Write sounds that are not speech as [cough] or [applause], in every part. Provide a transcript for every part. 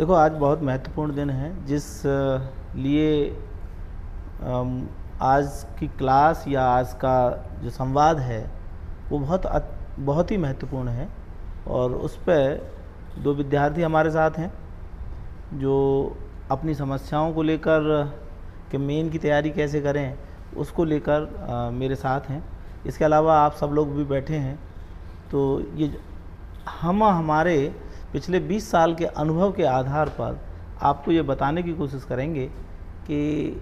देखो, आज बहुत महत्वपूर्ण दिन है, जिस लिए आज की क्लास या आज का जो संवाद है, वो बहुत बहुत ही महत्वपूर्ण है और उस पर दो विद्यार्थी हमारे साथ हैं, जो अपनी समस्याओं को लेकर, कि मेन की तैयारी कैसे करें, उसको लेकर मेरे साथ हैं। इसके अलावा आप सब लोग भी बैठे हैं तो ये, हम हमारे पिछले 20 साल के अनुभव के आधार पर आपको ये बताने की कोशिश करेंगे कि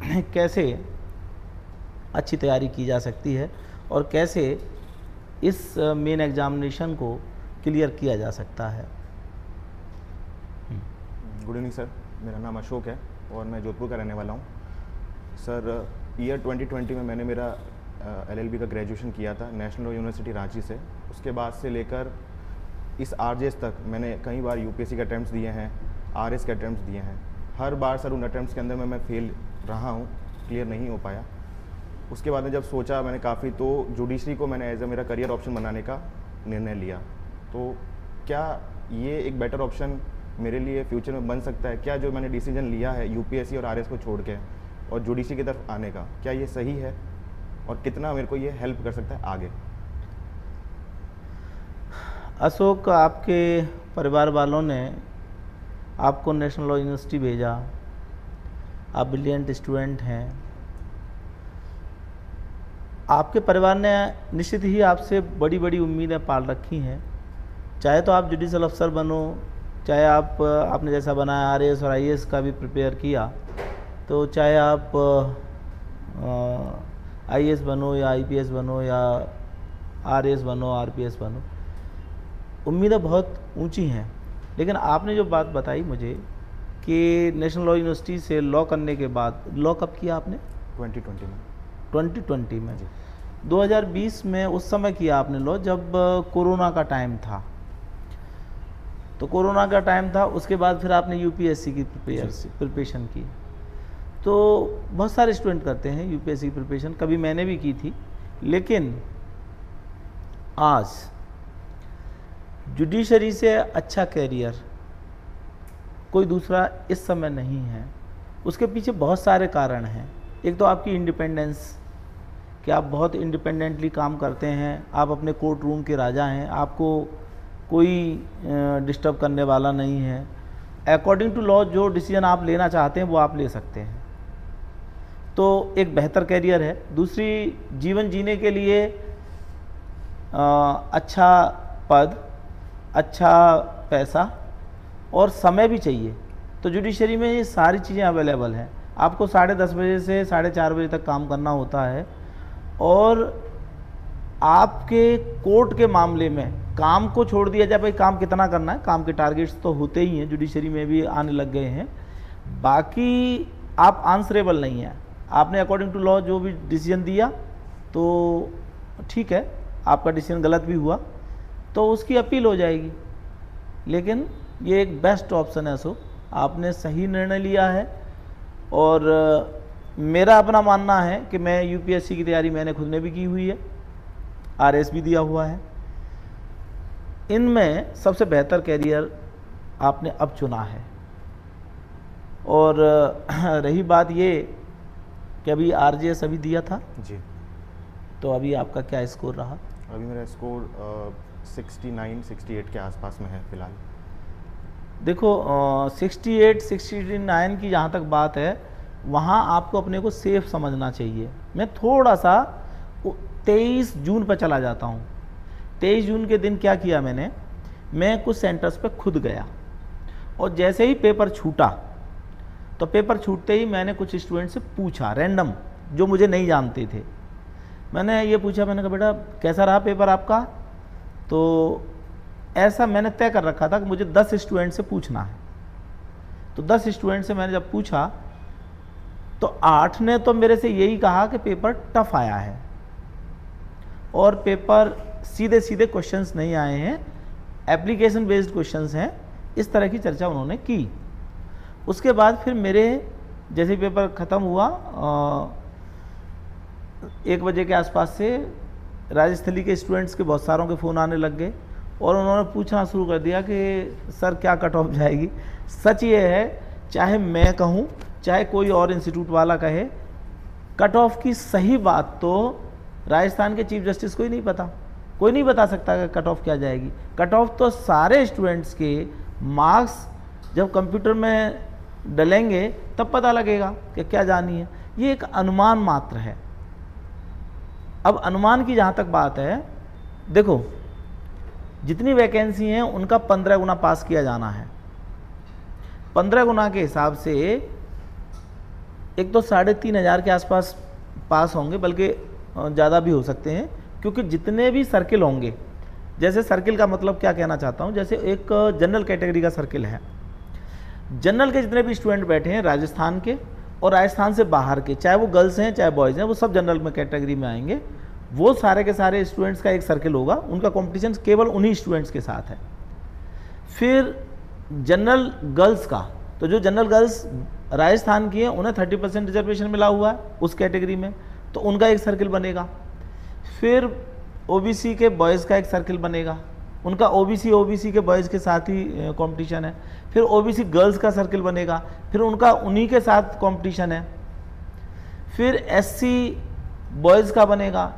[clears throat] कैसे अच्छी तैयारी की जा सकती है और कैसे इस मेन एग्जामिनेशन को क्लियर किया जा सकता है। गुड इवनिंग सर मेरा नाम अशोक है और मैं जोधपुर का रहने वाला हूँ। सर ईयर 2020 में मैंने मेरा एलएलबी का ग्रेजुएशन किया था नेशनल यूनिवर्सिटी रांची से। उसके बाद से लेकर इस आरजेएस तक मैंने कई बार यूपीएससी के अटैम्प्ट दिए हैं, आरएस के अटैम्प्ट दिए हैं। हर बार सर उन अटैम्प्ट के अंदर में मैं फेल रहा हूँ क्लियर नहीं हो पाया। उसके बाद में जब सोचा मैंने काफ़ी तो जुडिशरी को मैंने एज ए मेरा करियर ऑप्शन बनाने का निर्णय लिया। तो क्या ये एक बेटर ऑप्शन मेरे लिए फ्यूचर में बन सकता है? क्या जो मैंने डिसीज़न लिया है, यूपीएससी और आरएस को छोड़ के और जुडिशरी की तरफ़ आने का, क्या ये सही है? और कितना मेरे को ये हेल्प कर सकता है आगे? अशोक, आपके परिवार वालों ने आपको नेशनल लॉ यूनिवर्सिटी भेजा। आप ब्रिलियंट स्टूडेंट हैं। आपके परिवार ने निश्चित ही आपसे बड़ी बड़ी उम्मीदें पाल रखी हैं। चाहे तो आप जुडिशल अफसर बनो, चाहे आप, आपने जैसा बनाया आर एस और आईएएस का भी प्रिपेयर किया तो चाहे आप आई बनो या आईपीएस बनो या आरएस बनो आरपीएस बनो उम्मीदें बहुत ऊँची हैं। लेकिन आपने जो बात बताई मुझे कि नेशनल लॉ यूनिवर्सिटी से लॉ करने के बाद लॉ कब किया आपने? 2020 में। 2020 में। 2020 में उस समय किया आपने लॉ जब कोरोना का टाइम था। तो कोरोना का टाइम था उसके बाद फिर आपने यूपीएससी की प्रिपरेशन की। तो बहुत सारे स्टूडेंट करते हैं यूपीएससी की प्रिपरेशन कभी मैंने भी की थी। लेकिन आज जुडिशरी से अच्छा कैरियर कोई दूसरा इस समय नहीं है। उसके पीछे बहुत सारे कारण हैं। एक तो आपकी इंडिपेंडेंस कि आप बहुत इंडिपेंडेंटली काम करते हैं आप अपने कोर्ट रूम के राजा हैं आपको कोई डिस्टर्ब करने वाला नहीं है। अकॉर्डिंग टू लॉ जो डिसीज़न आप लेना चाहते हैं वो आप ले सकते हैं। तो एक बेहतर कैरियर है। दूसरी जीवन जीने के लिए आ, अच्छा पद अच्छा पैसा और समय भी चाहिए। तो जुडिशरी में ये सारी चीज़ें अवेलेबल हैं। आपको साढ़े दस बजे से साढ़े चार बजे तक काम करना होता है और आपके कोर्ट के मामले में काम को छोड़ दिया जाए, भाई काम कितना करना है? काम के टारगेट्स तो होते ही हैं जुडिशरी में भी आने लग गए हैं। बाकी आप आंसरेबल नहीं हैं। आपने अकॉर्डिंग टू लॉ जो भी डिसीज़न दिया तो ठीक है, आपका डिसीज़न गलत भी हुआ। तो उसकी अपील हो जाएगी। लेकिन ये एक बेस्ट ऑप्शन है सो आपने सही निर्णय लिया है और मेरा अपना मानना है कि मैं यूपीएससी की तैयारी मैंने खुद ने भी की हुई है। आरएस भी दिया हुआ है। इनमें सबसे बेहतर कैरियर आपने अब चुना है। और [clears throat] रही बात ये कि अभी आर अभी दिया था। जी। तो अभी आपका क्या स्कोर रहा? अभी मेरा score sixty nine, sixty eight के आसपास में है फ़िलहाल। देखो सिक्सटी एट, सिक्सटी नाइन की जहाँ तक बात है, वहाँ आपको अपने को सेफ़ समझना चाहिए। मैं थोड़ा सा तेईस जून पर चला जाता हूँ। तेईस जून के दिन क्या किया मैंने? मैं कुछ सेंटर्स पे खुद गया और जैसे ही पेपर छूटा तो पेपर छूटते ही मैंने कुछ स्टूडेंट से पूछा रैंडम जो मुझे नहीं जानते थे। मैंने ये पूछा, मैंने कहा, बेटा, कैसा रहा पेपर आपका? तो ऐसा मैंने तय कर रखा था कि मुझे दस स्टूडेंट से पूछना है। तो दस स्टूडेंट से मैंने जब पूछा तो आठ ने तो मेरे से यही कहा कि पेपर टफ आया है और पेपर सीधे सीधे क्वेश्चंस नहीं आए हैं एप्लीकेशन बेस्ड क्वेश्चंस हैं, इस तरह की चर्चा उन्होंने की। उसके बाद फिर मेरे जैसे पेपर ख़त्म हुआ एक बजे के आसपास से राजस्थली के स्टूडेंट्स के बहुत सारों के फ़ोन आने लग गए और उन्होंने पूछना शुरू कर दिया कि सर क्या कट ऑफ़ जाएगी? सच ये है, चाहे मैं कहूँ, चाहे कोई और इंस्टीट्यूट वाला कहे कट ऑफ़ की सही बात तो राजस्थान के चीफ जस्टिस को ही नहीं पता। कोई नहीं बता सकता कि कट ऑफ़ क्या जाएगी। कट ऑफ़ तो सारे स्टूडेंट्स के मार्क्स जब कंप्यूटर में डलेंगे, तब पता लगेगा कि क्या जानी है। ये एक अनुमान मात्र है। अब अनुमान की जहाँ तक बात है, देखो, जितनी वैकेंसी हैं, उनका पंद्रह गुना पास किया जाना है। पंद्रह गुना के हिसाब से एक तो साढ़े तीन हज़ार के आसपास पास होंगे, बल्कि ज़्यादा भी हो सकते हैं, क्योंकि जितने भी सर्किल होंगे, जैसे सर्किल का मतलब क्या कहना चाहता हूँ, जैसे एक जनरल कैटेगरी का सर्किल है। जनरल के जितने भी स्टूडेंट बैठे हैं, राजस्थान के और राजस्थान से बाहर के, चाहे वो गर्ल्स हैं, चाहे बॉयज़ हैं, वो सब जनरल में कैटेगरी में आएँगे। वो सारे के सारे स्टूडेंट्स का एक सर्किल होगा। उनका कंपटीशन केवल उन्हीं स्टूडेंट्स के साथ है। फिर जनरल गर्ल्स का तो जो जनरल गर्ल्स राजस्थान की हैं, उन्हें थर्टी परसेंट रिजर्वेशन मिला हुआ है उस कैटेगरी में तो उनका एक सर्किल बनेगा। फिर ओबीसी के बॉयज़ का एक सर्किल बनेगा। उनका ओबीसी ओबीसी के बॉयज़ के साथ ही कंपटीशन है। फिर ओबीसी गर्ल्स का सर्किल बनेगा, फिर उनका उन्हीं के साथ कंपटीशन है। फिर एससी बॉयज़ का बनेगा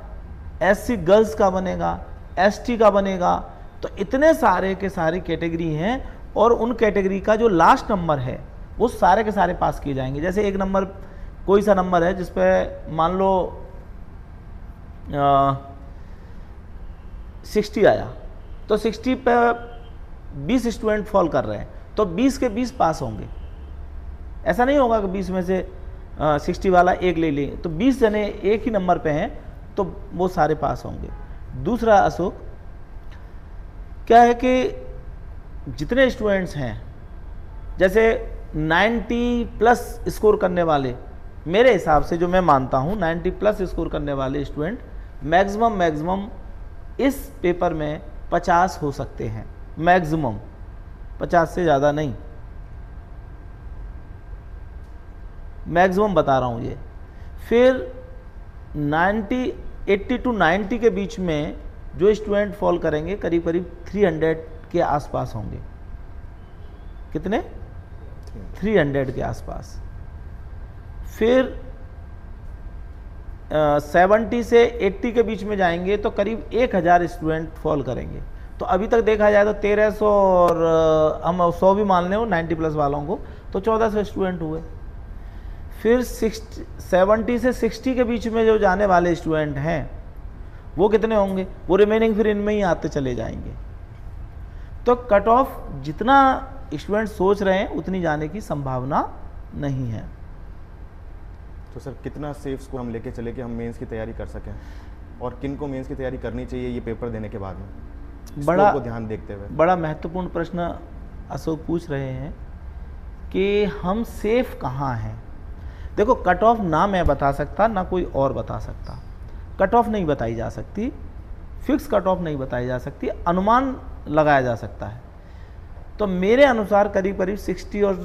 एससी गर्ल्स का बनेगा एसटी का बनेगा। तो इतने सारे के सारे कैटेगरी हैं और उन कैटेगरी का जो लास्ट नंबर है, वो सारे के सारे पास किए जाएँगे। जैसे एक नंबर कोई सा नंबर है जिस पे मान लो सिक्सटी आया तो सिक्सटी पे बीस स्टूडेंट फॉल कर रहे हैं। तो बीस के बीस पास होंगे। ऐसा नहीं होगा कि बीस में से सिक्सटी वाला एक ले लें तो बीस जने एक ही नंबर पे हैं तो वो सारे पास होंगे। दूसरा अशोक, क्या है कि जितने स्टूडेंट्स हैं, जैसे 90 प्लस स्कोर करने वाले, मेरे हिसाब से जो मैं मानता हूँ 90 प्लस स्कोर करने वाले स्टूडेंट मैक्सिमम मैक्सिमम इस पेपर में 50 हो सकते हैं। मैक्सिमम। 50 से ज़्यादा नहीं। मैक्सिमम बता रहा हूँ ये। फिर 90 80 टू 90 के बीच में जो स्टूडेंट फॉल करेंगे, करीब करीब 300 के आसपास होंगे। कितने? 300 के आसपास। फिर सेवेंटी से 80 के बीच में जाएँगे तो करीब 1000 स्टूडेंट फॉल करेंगे। तो अभी तक देखा जाए तो 1300 और हम 100 भी मान लें 90 प्लस वालों को तो 1400 स्टूडेंट हुए। फिर सिक्सटी सेवेंटी से सिक्सटी के बीच में जो जाने वाले स्टूडेंट हैं, वो कितने होंगे? वो रिमेनिंग फिर इनमें ही आते चले जाएँगे। तो कट ऑफ़ जितना स्टूडेंट सोच रहे हैं, उतनी जाने की संभावना नहीं है। तो सर, कितना सेफ़ स्कोर हम लेके चले कि हम मेंस की तैयारी कर सकें? और किन को मेंस की तैयारी करनी चाहिए ये पेपर देने के बाद में? बड़ा को ध्यान देखते हुए। बड़ा महत्वपूर्ण प्रश्न अशोक पूछ रहे हैं कि हम सेफ़ कहाँ हैं? देखो कट ऑफ़ ना मैं बता सकता ना कोई और बता सकता। कट ऑफ़ नहीं बताई जा सकती फिक्स कट ऑफ़ नहीं बताई जा सकती अनुमान लगाया जा सकता है। तो मेरे अनुसार करीब करीब 60 और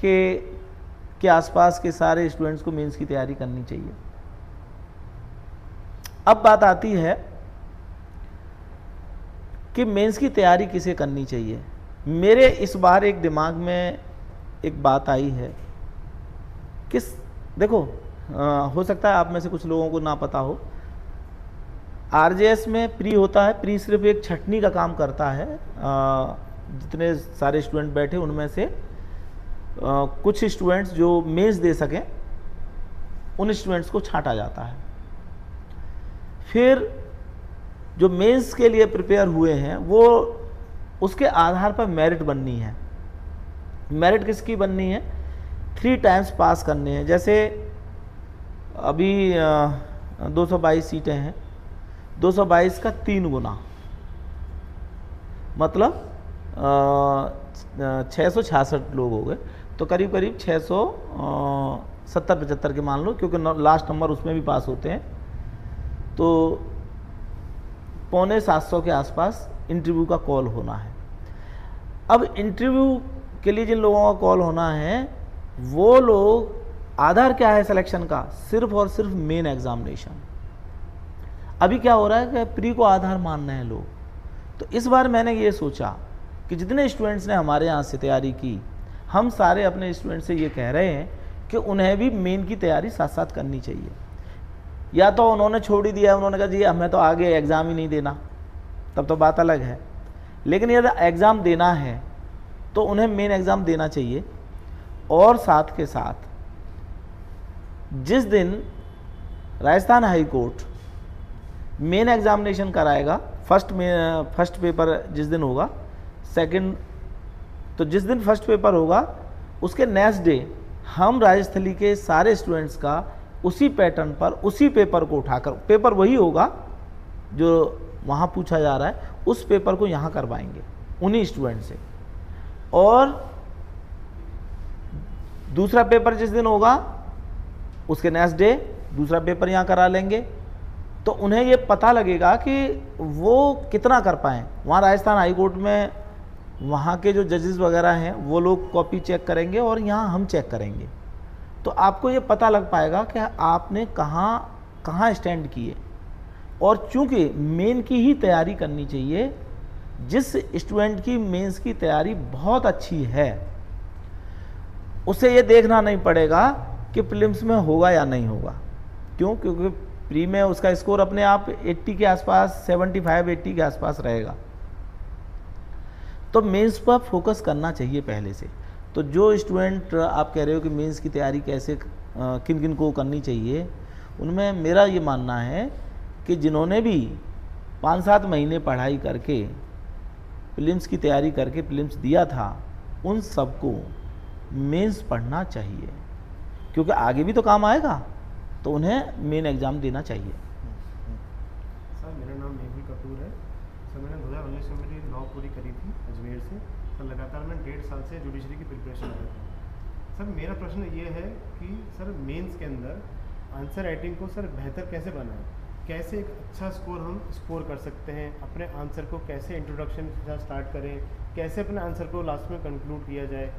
के के आसपास के सारे स्टूडेंट्स को मेंस की तैयारी करनी चाहिए। अब बात आती है कि मेंस की तैयारी किसे करनी चाहिए। मेरे इस बार एक दिमाग में एक बात आई है किस देखो आ, हो सकता है आप में से कुछ लोगों को ना पता हो। आरजेएस में प्री होता है प्री सिर्फ़ एक छटनी का काम करता है। आ, जितने सारे स्टूडेंट बैठे उनमें से आ, कुछ स्टूडेंट्स जो मेज दे सकें उन स्टूडेंट्स को छांटा जाता है। फिर जो मेंस के लिए प्रिपेयर हुए हैं, वो उसके आधार पर मेरिट बननी है। मेरिट किसकी बननी है? थ्री टाइम्स पास करने हैं। जैसे अभी दो सौ बाईस सीटें हैं। दो सौ बाईस का तीन गुना। मतलब छः सौ छियासठ लोग हो गए। तो करीब करीब छः सौ सत्तर पचहत्तर के मान लो, क्योंकि लास्ट नंबर उसमें भी पास होते हैं। तो पौने सात सौ के आसपास इंटरव्यू का कॉल होना है। अब इंटरव्यू के लिए जिन लोगों का कॉल होना है, वो लोग आधार क्या है सिलेक्शन का? सिर्फ़ और सिर्फ़ मेन एग्जामिनेशन अभी क्या हो रहा है कि प्री को आधार मान रहे हैं लोग। तो इस बार मैंने ये सोचा कि जितने स्टूडेंट्स ने हमारे यहाँ से तैयारी की, हम सारे अपने स्टूडेंट से ये कह रहे हैं कि उन्हें भी मेन की तैयारी साथ साथ करनी चाहिए। या तो उन्होंने छोड़ ही दिया, उन्होंने कहा, जी हमें तो आगे एग्ज़ाम ही नहीं देना। तब तो बात अलग है। लेकिन यदि एग्ज़ाम देना है तो उन्हें मेन एग्ज़ाम देना चाहिए। और साथ के साथ, जिस दिन Rajasthan high court main examination कराएगा फ़र्स्ट में फ़र्स्ट पेपर जिस दिन होगा सेकंड तो जिस दिन फ़र्स्ट पेपर होगा, उसके नेक्स्ट डे हम राजस्थली के सारे स्टूडेंट्स का उसी पैटर्न पर, उसी पेपर को उठाकर पेपर वही होगा जो वहाँ पूछा जा रहा है, उस पेपर को यहाँ करवाएँगे, उन्हीं स्टूडेंट से। और दूसरा पेपर जिस दिन होगा, उसके नेक्स्ट डे दूसरा पेपर यहाँ करा लेंगे। तो उन्हें ये पता लगेगा कि वो कितना कर पाएँ। वहाँ राजस्थान हाई कोर्ट में वहाँ के जो जजेस वगैरह हैं, वो लोग कॉपी चेक करेंगे और यहाँ हम चेक करेंगे। तो आपको ये पता लग पाएगा कि आपने कहाँ कहाँ स्टैंड किए। और चूँकि मेन की ही तैयारी करनी चाहिए, जिस स्टूडेंट की मेंस की तैयारी बहुत अच्छी है, उसे ये देखना नहीं पड़ेगा कि प्रीलिम्स में होगा या नहीं होगा। क्यों? क्योंकि प्री में उसका स्कोर अपने आप 80 के आसपास 75 80 के आसपास रहेगा। तो मेंस पर फोकस करना चाहिए पहले से। तो जो स्टूडेंट आप कह रहे हो कि मेंस की तैयारी कैसे किन किन को करनी चाहिए, उनमें मेरा ये मानना है कि जिन्होंने भी पाँच सात महीने पढ़ाई करके, फिल्म्स की तैयारी करके फिल्म्स दिया था, उन सबको मेंस पढ़ना चाहिए। क्योंकि आगे भी तो काम आएगा तो उन्हें मेन एग्ज़ाम देना चाहिए। सर, मेरा नाम मेहुल कपूर है। सर, मैंने दो हज़ार उन्नीस में मेरी लॉ पूरी करी थी अजमेर से। सर लगातार मैं डेढ़ साल से जुडिशरी की प्रिपरेशन कर रहा हूँ। सर, मेरा प्रश्न ये है कि, सर मेंस के अंदर आंसर राइटिंग को, सर, बेहतर कैसे बनाएँ? कैसे एक अच्छा स्कोर हम स्कोर कर सकते हैं? अपने आंसर को कैसे इंट्रोडक्शन के साथ स्टार्ट करें? कैसे अपने आंसर को लास्ट में कंक्लूड किया जाए?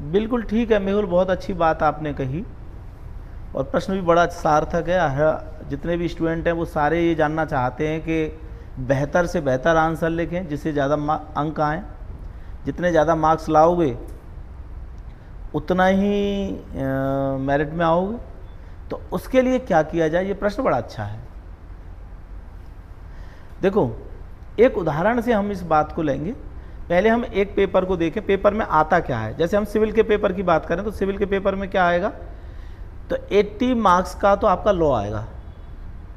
बिल्कुल ठीक है, मेहुल, बहुत अच्छी बात आपने कही। और प्रश्न भी बड़ा सार्थक है। जितने भी स्टूडेंट हैं, वो सारे ये जानना चाहते हैं कि बेहतर से बेहतर आंसर लिखें, जिससे ज़्यादा अंक आएँ। जितने ज़्यादा मार्क्स लाओगे, उतना ही मेरिट में आओगे। तो उसके लिए क्या किया जाए, ये प्रश्न बड़ा अच्छा है। देखो, एक उदाहरण से हम इस बात को लेंगे। पहले हम एक पेपर को देखें, पेपर में आता क्या है? जैसे हम सिविल के पेपर की बात करें तो सिविल के पेपर में क्या आएगा? तो 80 मार्क्स का तो आपका लॉ आएगा।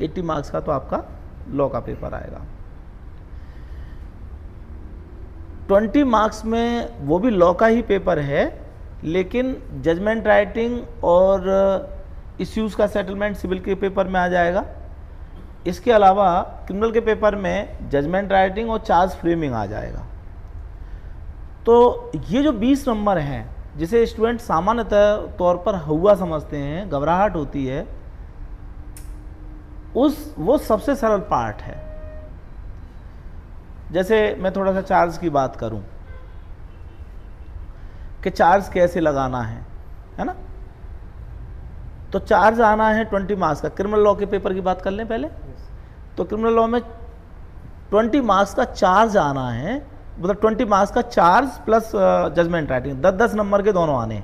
80 मार्क्स का तो आपका लॉ का पेपर आएगा। 20 मार्क्स में वो भी लॉ का ही पेपर है, लेकिन जजमेंट राइटिंग और इश्यूज़ का सेटलमेंट सिविल के पेपर में आ जाएगा। इसके अलावा क्रिमिनल के पेपर में जजमेंट राइटिंग और चार्ज फ्रेमिंग आ जाएगा। तो ये जो 20 नंबर हैं, जिसे स्टूडेंट सामान्यतः तौर पर हुआ समझते हैं, घबराहट होती है उस वो सबसे सरल पार्ट है। जैसे मैं थोड़ा सा चार्ज की बात करूँ कि चार्ज कैसे लगाना है है ना? तो चार्ज आना है ट्वेंटी मार्क्स का। क्रिमिनल लॉ के पेपर की बात कर लें पहले। तो क्रिमिनल लॉ में ट्वेंटी मार्क्स का चार्ज आना है मतलब ट्वेंटी मार्क्स का चार्ज प्लस जजमेंट राइटिंग। दस दस नंबर के दोनों आने।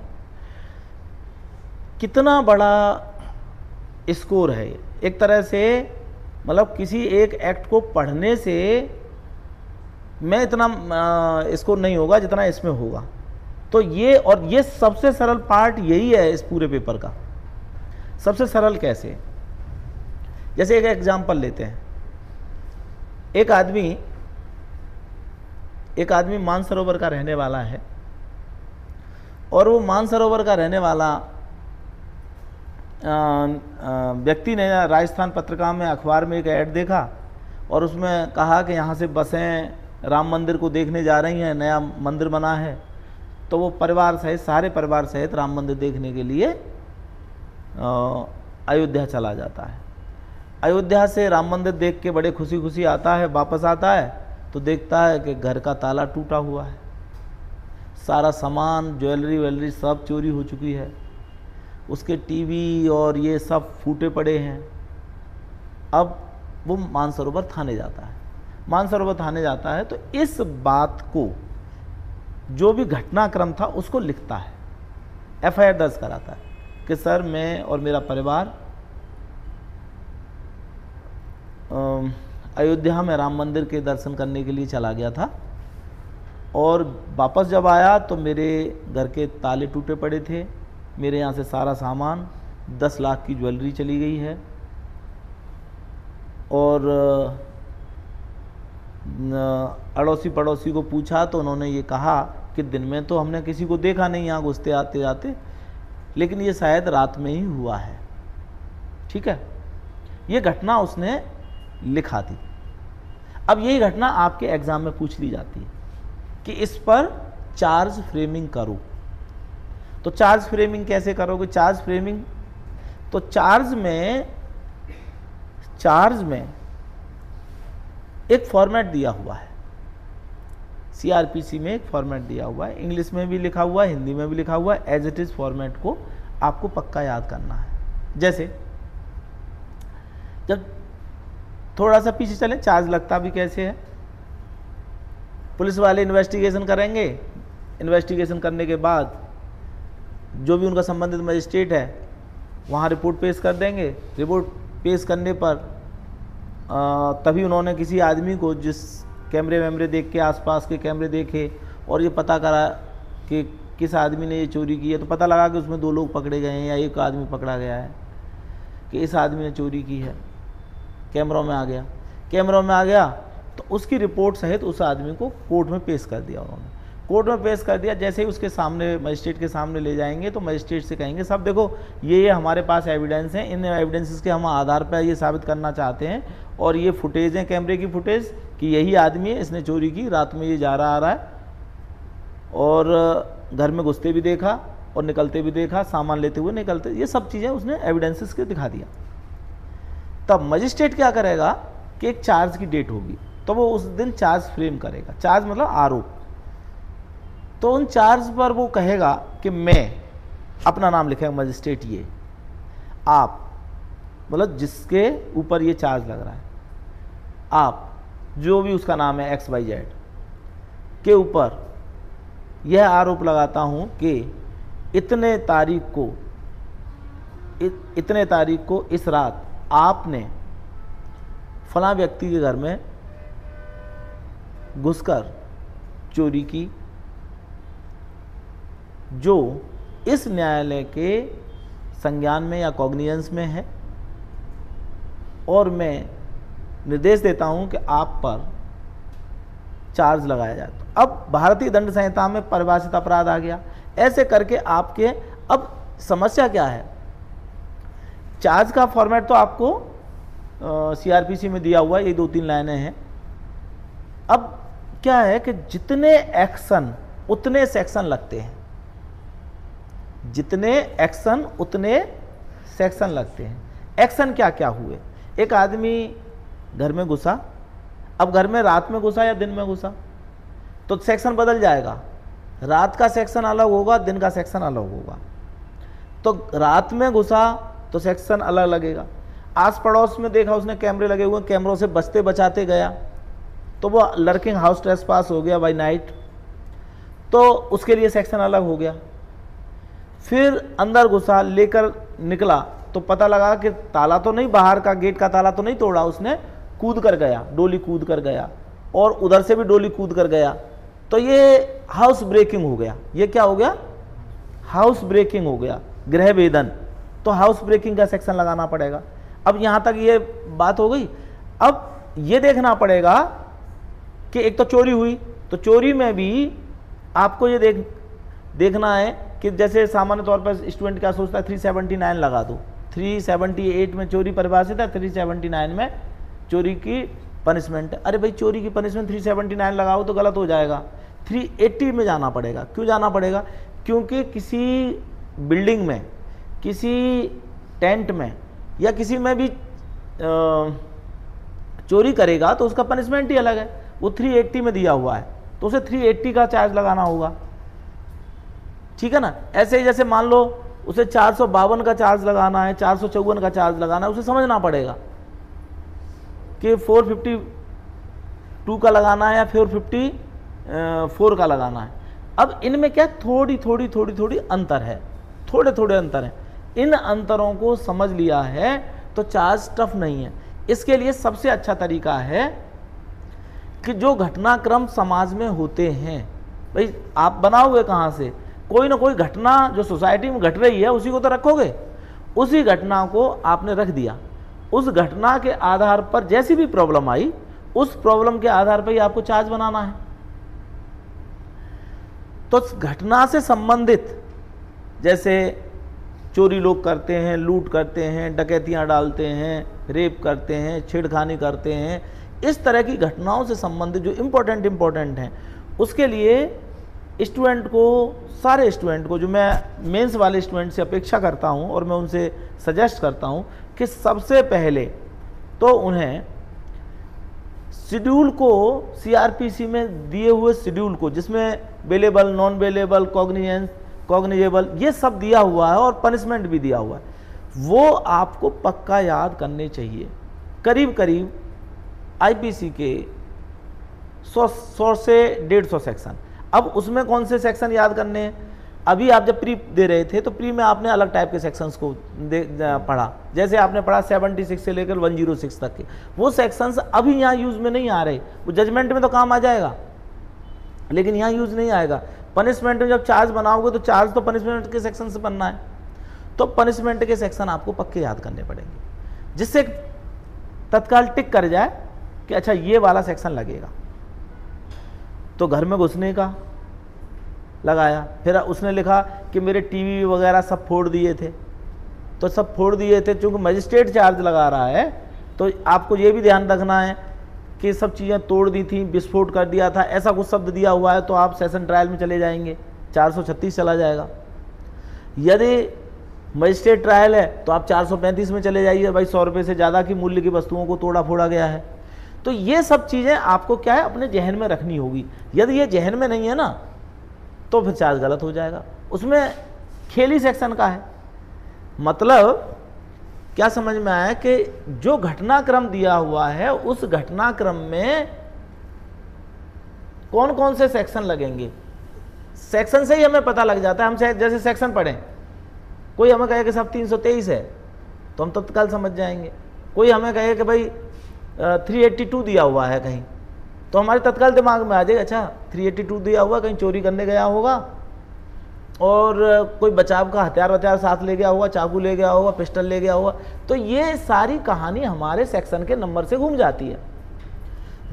कितना बड़ा स्कोर है एक तरह से मतलब किसी एक एक्ट को पढ़ने से मैं इतना इसको नहीं होगा जितना इसमें होगा। तो ये, और ये सबसे सरल पार्ट यही है इस पूरे पेपर का। सबसे सरल कैसे? जैसे एक एग्ज़ाम्पल लेते हैं। एक आदमी एक आदमी मानसरोवर का रहने वाला है। और वो मानसरोवर का रहने वाला व्यक्ति ने राजस्थान पत्रिका में अखबार में एक ऐड देखा और उसमें कहा कि यहाँ से बसें राम मंदिर को देखने जा रही हैं, नया मंदिर बना है। तो वो परिवार सहित, सारे परिवार सहित राम मंदिर देखने के लिए अयोध्या चला जाता है। अयोध्या से राम मंदिर देख के बड़े खुशी खुशी आता है, वापस आता है तो देखता है कि घर का ताला टूटा हुआ है। सारा सामान, ज्वेलरी वेलरी सब चोरी हो चुकी है। उसके टीवी और ये सब फूटे पड़े हैं। अब वो मानसरोवर थाने जाता है। मानसरोवर थाने जाता है तो इस बात को जो भी घटनाक्रम था उसको लिखता है। एफआईआर दर्ज कराता है कि सर, मैं और मेरा परिवार अयोध्या में राम मंदिर के दर्शन करने के लिए चला गया था और वापस जब आया तो मेरे घर के ताले टूटे पड़े थे। मेरे यहाँ से सारा सामान, दस लाख की ज्वेलरी चली गई है। और अड़ोसी पड़ोसी को पूछा तो उन्होंने ये कहा कि दिन में तो हमने किसी को देखा नहीं, यहाँ घुसते आते जाते लेकिन ये शायद रात में ही हुआ है। ठीक है? ये घटना उसने लिखा थी अब यही घटना आपके एग्ज़ाम में पूछ ली जाती है कि इस पर चार्ज फ्रेमिंग करो। तो चार्ज फ्रेमिंग कैसे करोगे? Charge framing? तो चार्ज में चार्ज में एक फॉर्मेट दिया हुआ है। सीआरपीसी में एक फॉर्मेट दिया हुआ है। इंग्लिश में भी लिखा हुआ है, हिंदी में भी लिखा हुआ है। एज इट इज़ फॉर्मेट को आपको पक्का याद करना है। जैसे, जब थोड़ा सा पीछे चले, चार्ज लगता भी कैसे है? पुलिस वाले इन्वेस्टिगेशन करेंगे। इन्वेस्टिगेशन करने के बाद जो भी उनका संबंधित मजिस्ट्रेट है, वहाँ रिपोर्ट पेश कर देंगे। रिपोर्ट पेश करने पर तभी उन्होंने किसी आदमी को जिस कैमरे वैमरे देख के, आसपास के कैमरे देखे और ये पता करा कि किस आदमी ने ये चोरी की है तो पता लगा कि उसमें दो लोग पकड़े गए हैं या एक आदमी पकड़ा गया है कि इस आदमी ने चोरी की है। कैमरों में आ गया। कैमरों में आ गया तो उसकी रिपोर्ट सहित उस आदमी को कोर्ट में पेश कर दिया उन्होंने। कोर्ट में पेश कर दिया, जैसे ही उसके सामने, मजिस्ट्रेट के सामने ले जाएँगे तो मजिस्ट्रेट से कहेंगे, सब देखो, ये ये हमारे पास एविडेंस हैं, इन एविडेंसेस के हम आधार पर ये साबित करना चाहते हैं, और ये फुटेज हैं कैमरे की फुटेज कि यही आदमी है, इसने चोरी की, रात में ये जा रहा, आ रहा है। और, घर में घुसते भी देखा, और निकलते भी देखा, सामान लेते हुए निकलते, ये सब चीज़ें उसने एविडेंसेस के दिखा दिया। तब मजिस्ट्रेट क्या करेगा कि एक चार्ज की डेट होगी तो वो उस दिन चार्ज फ्रेम करेगा। चार्ज मतलब आरोप। तो उन चार्ज पर वो कहेगा कि मैं अपना नाम लिखेगा मजिस्ट्रेट ये। आप मतलब जिसके ऊपर ये चार्ज लग रहा है आप जो भी उसका नाम है एक्स वाई जेड के ऊपर यह आरोप लगाता हूँ कि इतने तारीख को इत, इतने तारीख को इस रात आपने फला व्यक्ति के घर में घुसकर चोरी की जो इस न्यायालय के संज्ञान में या कॉग्निजेंस में है। और मैं निर्देश देता हूँ कि आप पर चार्ज लगाया जाए। तो अब भारतीय दंड संहिता में परिभाषित अपराध आ गया। ऐसे करके आपके अब समस्या क्या है? चार्ज का फॉर्मेट तो आपको सीआरपीसी में दिया हुआ ये दो तीन लाइनें हैं। अब क्या है कि जितने एक्शन उतने सेक्शन लगते हैं। जितने एक्शन उतने सेक्शन लगते हैं। एक्शन क्या क्या हुए? एक आदमी घर में घुसा। अब घर में रात में घुसा या दिन में घुसा? तो सेक्शन बदल जाएगा। रात का सेक्शन अलग होगा, दिन का सेक्शन अलग होगा। तो रात में घुसा तो सेक्शन अलग लगेगा। आस पड़ोस में देखा उसने कैमरे लगे हुए, कैमरों से बचते बचाते गया। तो वो लर्किंग हाउस ट्रेस पास हो गया बाई नाइट तो उसके लिए सेक्शन अलग हो गया। फिर अंदर घुसा, लेकर निकला। तो पता लगा कि ताला तो नहीं, बाहर का गेट का ताला तो नहीं तोड़ा उसने, कूद कर गया, डोली कूद कर गया। और उधर से भी डोली कूद कर गया। तो ये हाउस ब्रेकिंग हो गया। ये क्या हो गया? हाउस ब्रेकिंग हो गया। गृह वेदन तो हाउस ब्रेकिंग का सेक्शन लगाना पड़ेगा। अब यहाँ तक ये बात हो गई। अब ये देखना पड़ेगा कि एक तो चोरी हुई। तो चोरी में भी आपको ये देख, देखना है कि जैसे सामान्य तौर पर स्टूडेंट क्या सोचता है 379 लगा दो। 378 में चोरी परिभाषित है 379 में चोरी की पनिशमेंट अरे भाई, चोरी की पनिशमेंट 379 लगाओ तो गलत हो जाएगा। 380 में जाना पड़ेगा। क्यों जाना पड़ेगा? क्योंकि किसी बिल्डिंग में, किसी टेंट में या किसी में भी चोरी करेगा तो उसका पनिशमेंट ही अलग है। वो 380 में दिया हुआ है। तो उसे 380 का चार्ज लगाना होगा। ठीक है ना? ऐसे ही जैसे मान लो उसे चार सौ बावन का चार्ज लगाना है, चार सौ चौवन का चार्ज लगाना है, उसे समझना पड़ेगा कि 452 का लगाना है या 450 फोर का लगाना है। अब इनमें क्या थोड़ी थोड़ी थोड़ी थोड़ी अंतर है। थोड़े थोड़े अंतर हैं। इन अंतरों को समझ लिया है तो चार्ज टफ नहीं है। इसके लिए सबसे अच्छा तरीका है कि जो घटनाक्रम समाज में होते हैं, भाई, आप बनाओगे कहाँ से? कोई ना कोई घटना जो सोसाइटी में घट रही है, उसी को तो रखोगे। उसी घटना को आपने रख दिया। उस घटना के आधार पर जैसी भी प्रॉब्लम आई, उस प्रॉब्लम के आधार पर ही आपको चार्ज बनाना है। तो घटना से संबंधित, जैसे चोरी लोग करते हैं, लूट करते हैं, डकैतियाँ डालते हैं, रेप करते हैं, छेड़खानी करते हैं, इस तरह की घटनाओं से संबंधित जो इम्पोर्टेंट इम्पोर्टेंट हैं, उसके लिए स्टूडेंट को, सारे स्टूडेंट को, जो मैं मेंस वाले स्टूडेंट से अपेक्षा करता हूँ और मैं उनसे सजेस्ट करता हूँ कि सबसे पहले तो उन्हें शेड्यूल को सीआरपीसी में दिए हुए शेड्यूल को, जिसमें bailable non bailable cognisance cognisable ये सब दिया हुआ है और पनिशमेंट भी दिया हुआ है। वो आपको पक्का याद करने चाहिए। करीब करीब आईपीसी के सौ सौ से डेढ़ सौ सेक्शन अब उसमें कौन से सेक्शन याद करने हैं? अभी आप जब प्री दे रहे थे तो प्री में आपने अलग टाइप के सेक्शंस को दे पढ़ा। जैसे आपने पढ़ा 76 से लेकर 106 तक के। वो सेक्शंस अभी यहाँ यूज़ में नहीं आ रहे। वो जजमेंट में तो काम आ जाएगा। लेकिन यहाँ यूज़ नहीं आएगा। पनिशमेंट में जब चार्ज बनाओगे तो चार्ज तो पनिशमेंट के सेक्शन से बनना है। तो पनिशमेंट के सेक्शन आपको पक्के याद करने पड़ेंगे। जिससे तत्काल टिक कर जाए कि अच्छा ये वाला सेक्शन लगेगा। तो घर में घुसने का लगाया। फिर उसने लिखा कि मेरे टीवी वगैरह सब फोड़ दिए थे। तो सब फोड़ दिए थे, चूँकि मजिस्ट्रेट चार्ज लगा रहा है तो आपको ये भी ध्यान रखना है कि सब चीज़ें तोड़ दी थी, विस्फोट कर दिया था, ऐसा कुछ शब्द दिया हुआ है तो आप सेशन ट्रायल में चले जाएँगे 436 चला जाएगा। यदि मजिस्ट्रेट ट्रायल है तो आप 435 में चले जाइए, भाई सौ रुपये से ज़्यादा की मूल्य की वस्तुओं को तोड़ा फोड़ा गया है। तो ये सब चीज़ें आपको क्या है, अपने जहन में रखनी होगी। यदि ये जहन में नहीं है ना तो फिर चार्ज गलत हो जाएगा। उसमें खेली सेक्शन का है। मतलब क्या समझ में आया कि जो घटनाक्रम दिया हुआ है, उस घटनाक्रम में कौन कौन से सेक्शन लगेंगे? सेक्शन से ही हमें पता लग जाता है। हम जैसे सेक्शन पढ़ें, कोई हमें कहे कि सब 323 है तो हम तत्काल समझ जाएँगे। कोई हमें कहे कि भाई 382 दिया हुआ है कहीं तो हमारे तत्काल दिमाग में आ जाएगा अच्छा 382 दिया हुआ, कहीं चोरी करने गया होगा और कोई बचाव का हथियार वथियार साथ ले गया होगा, चाकू ले गया होगा, पिस्टल ले गया होगा। तो ये सारी कहानी हमारे सेक्शन के नंबर से घूम जाती है।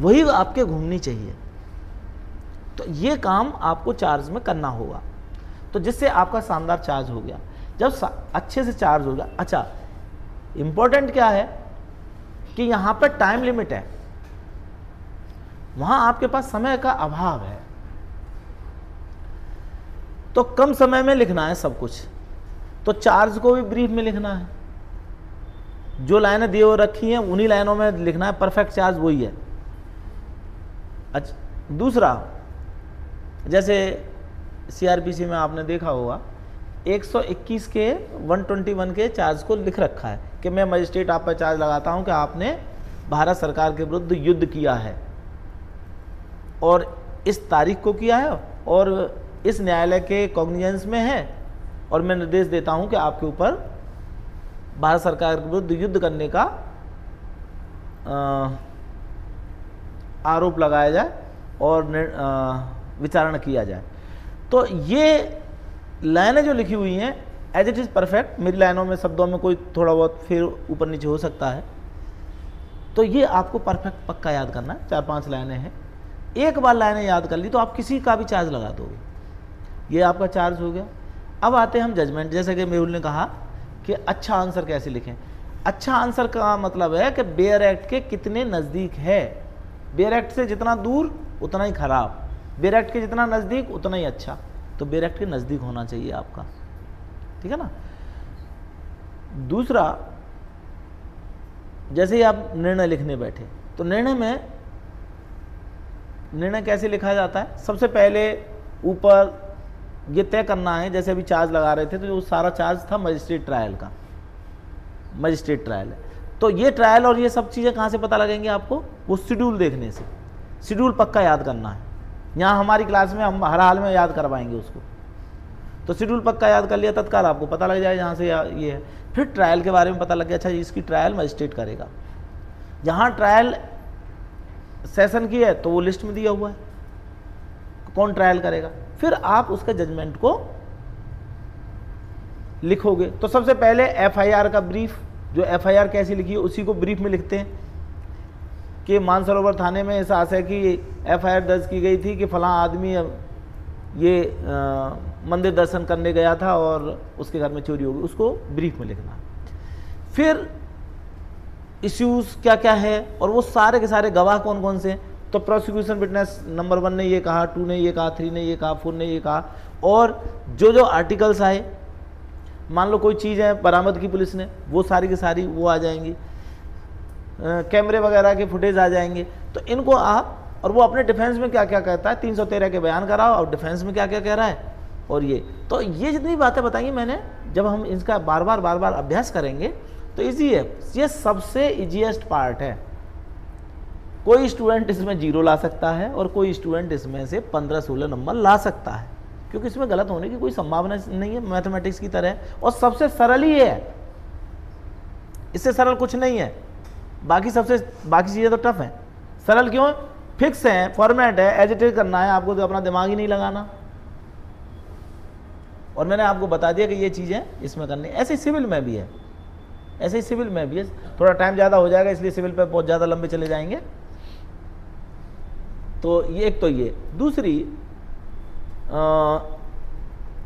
वही आपके घूमनी चाहिए। तो ये काम आपको चार्ज में करना होगा। तो जिससे आपका शानदार चार्ज हो गया। जब अच्छे से चार्ज हो गया। अच्छा इम्पोर्टेंट क्या है कि यहाँ पर टाइम लिमिट है। वहाँ आपके पास समय का अभाव है। तो कम समय में लिखना है सब कुछ। तो चार्ज को भी ब्रीफ में लिखना है। जो लाइनें दिए हुए रखी हैं, उन्हीं लाइनों में लिखना है परफेक्ट चार्ज वही है। अच्छा दूसरा, जैसे सीआरपीसी में आपने देखा होगा 121 के 121 के चार्ज को लिख रखा है कि मैं मजिस्ट्रेट आप पर चार्ज लगाता हूँ कि आपने भारत सरकार के विरुद्ध युद्ध किया है। और इस तारीख को किया है और इस न्यायालय के कॉग्निजेंस में है। और मैं निर्देश देता हूँ कि आपके ऊपर भारत सरकार के विरुद्ध युद्ध करने का आरोप लगाया जाए और विचारण किया जाए। तो ये लाइनें जो लिखी हुई हैं एज इट इज़ परफेक्ट मेरी लाइनों में, शब्दों में कोई थोड़ा बहुत फिर ऊपर नीचे हो सकता है। तो ये आपको परफेक्ट पक्का याद करना है चार पाँच लाइनें हैं। एक बार लाइनें याद कर ली तो आप किसी का भी चार्ज लगा दोगे। ये आपका चार्ज हो गया। अब आते हैं हम जजमेंट जैसे कि मेहुल ने कहा कि अच्छा आंसर कैसे लिखें? अच्छा आंसर का मतलब है कि बेयर एक्ट के कितने नज़दीक है। बेयर एक्ट से जितना दूर, उतना ही खराब। बेयर एक्ट के जितना नज़दीक, उतना ही अच्छा। तो बेयर एक्ट के नज़दीक होना चाहिए आपका। ठीक है ना? दूसरा, जैसे ही आप निर्णय लिखने बैठे तो निर्णय में निर्णय कैसे लिखा जाता है? सबसे पहले ऊपर ये तय करना है, जैसे अभी चार्ज लगा रहे थे तो वो सारा चार्ज था मजिस्ट्रेट ट्रायल का। मजिस्ट्रेट ट्रायल है। तो ये ट्रायल और ये सब चीज़ें कहाँ से पता लगेंगे आपको? वो शेड्यूल देखने से। शेड्यूल पक्का याद करना है। यहाँ हमारी क्लास में हम हर हाल में याद करवाएँगे उसको। तो शेड्यूल पक्का याद कर लिया, तत्काल आपको पता लग जाए जहाँ से ये है। फिर ट्रायल के बारे में पता लग गया अच्छा इसकी ट्रायल मजिस्ट्रेट करेगा। जहाँ ट्रायल सेशन की है तो वो लिस्ट में दिया हुआ है। कौन ट्रायल करेगा? फिर आप उसके जजमेंट को लिखोगे। तो सबसे पहले एफआईआर का ब्रीफ जो एफआईआर कैसी लिखी है उसी को ब्रीफ में लिखते हैं कि मानसरोवर थाने में ऐसा आशय कि एफआईआर दर्ज की गई थी कि फला आदमी ये आ, मंदिर दर्शन करने गया था और उसके घर में चोरी हो गई। उसको ब्रीफ में लिखना। फिर इश्यूज़ क्या क्या है और वो सारे के सारे गवाह कौन कौन से तो प्रोसिक्यूशन विटनेस नंबर वन ने ये कहा टू ने ये कहा थ्री ने ये कहा फोर ने ये कहा। और जो जो आर्टिकल्स आए, मान लो कोई चीज़ है, बरामद की पुलिस ने, वो सारी की सारी वो आ जाएँगी। कैमरे वगैरह के फुटेज आ जाएँगे। तो इनको आप, और वो अपने डिफेंस में क्या क्या कहता है, तीन सौ तेरह के बयान कराओ, और डिफेंस में क्या क्या कह रहा है, और ये। तो ये जितनी बातें बताई मैंने, जब हम इसका बार बार बार बार अभ्यास करेंगे तो इजी है। ये सबसे इजीएस्ट पार्ट है। कोई स्टूडेंट इसमें ज़ीरो ला सकता है और कोई स्टूडेंट इसमें से पंद्रह सोलह नंबर ला सकता है। क्योंकि इसमें गलत होने की कोई संभावना नहीं है मैथमेटिक्स की तरह और सबसे सरल ही है। इससे सरल कुछ नहीं है। बाकी सबसे, बाकी चीज़ें तो टफ हैं। सरल क्यों फिक्स है फॉर्मेट है एजिटेट करना है, आपको तो अपना दिमाग ही नहीं लगाना। और मैंने आपको बता दिया कि ये चीज़ें इसमें करनी, ऐसे सिविल में भी है। ऐसे ही सिविल में भी थोड़ा टाइम ज़्यादा हो जाएगा इसलिए सिविल पे बहुत ज़्यादा लंबे चले जाएँगे। तो ये एक तो ये। दूसरी आ,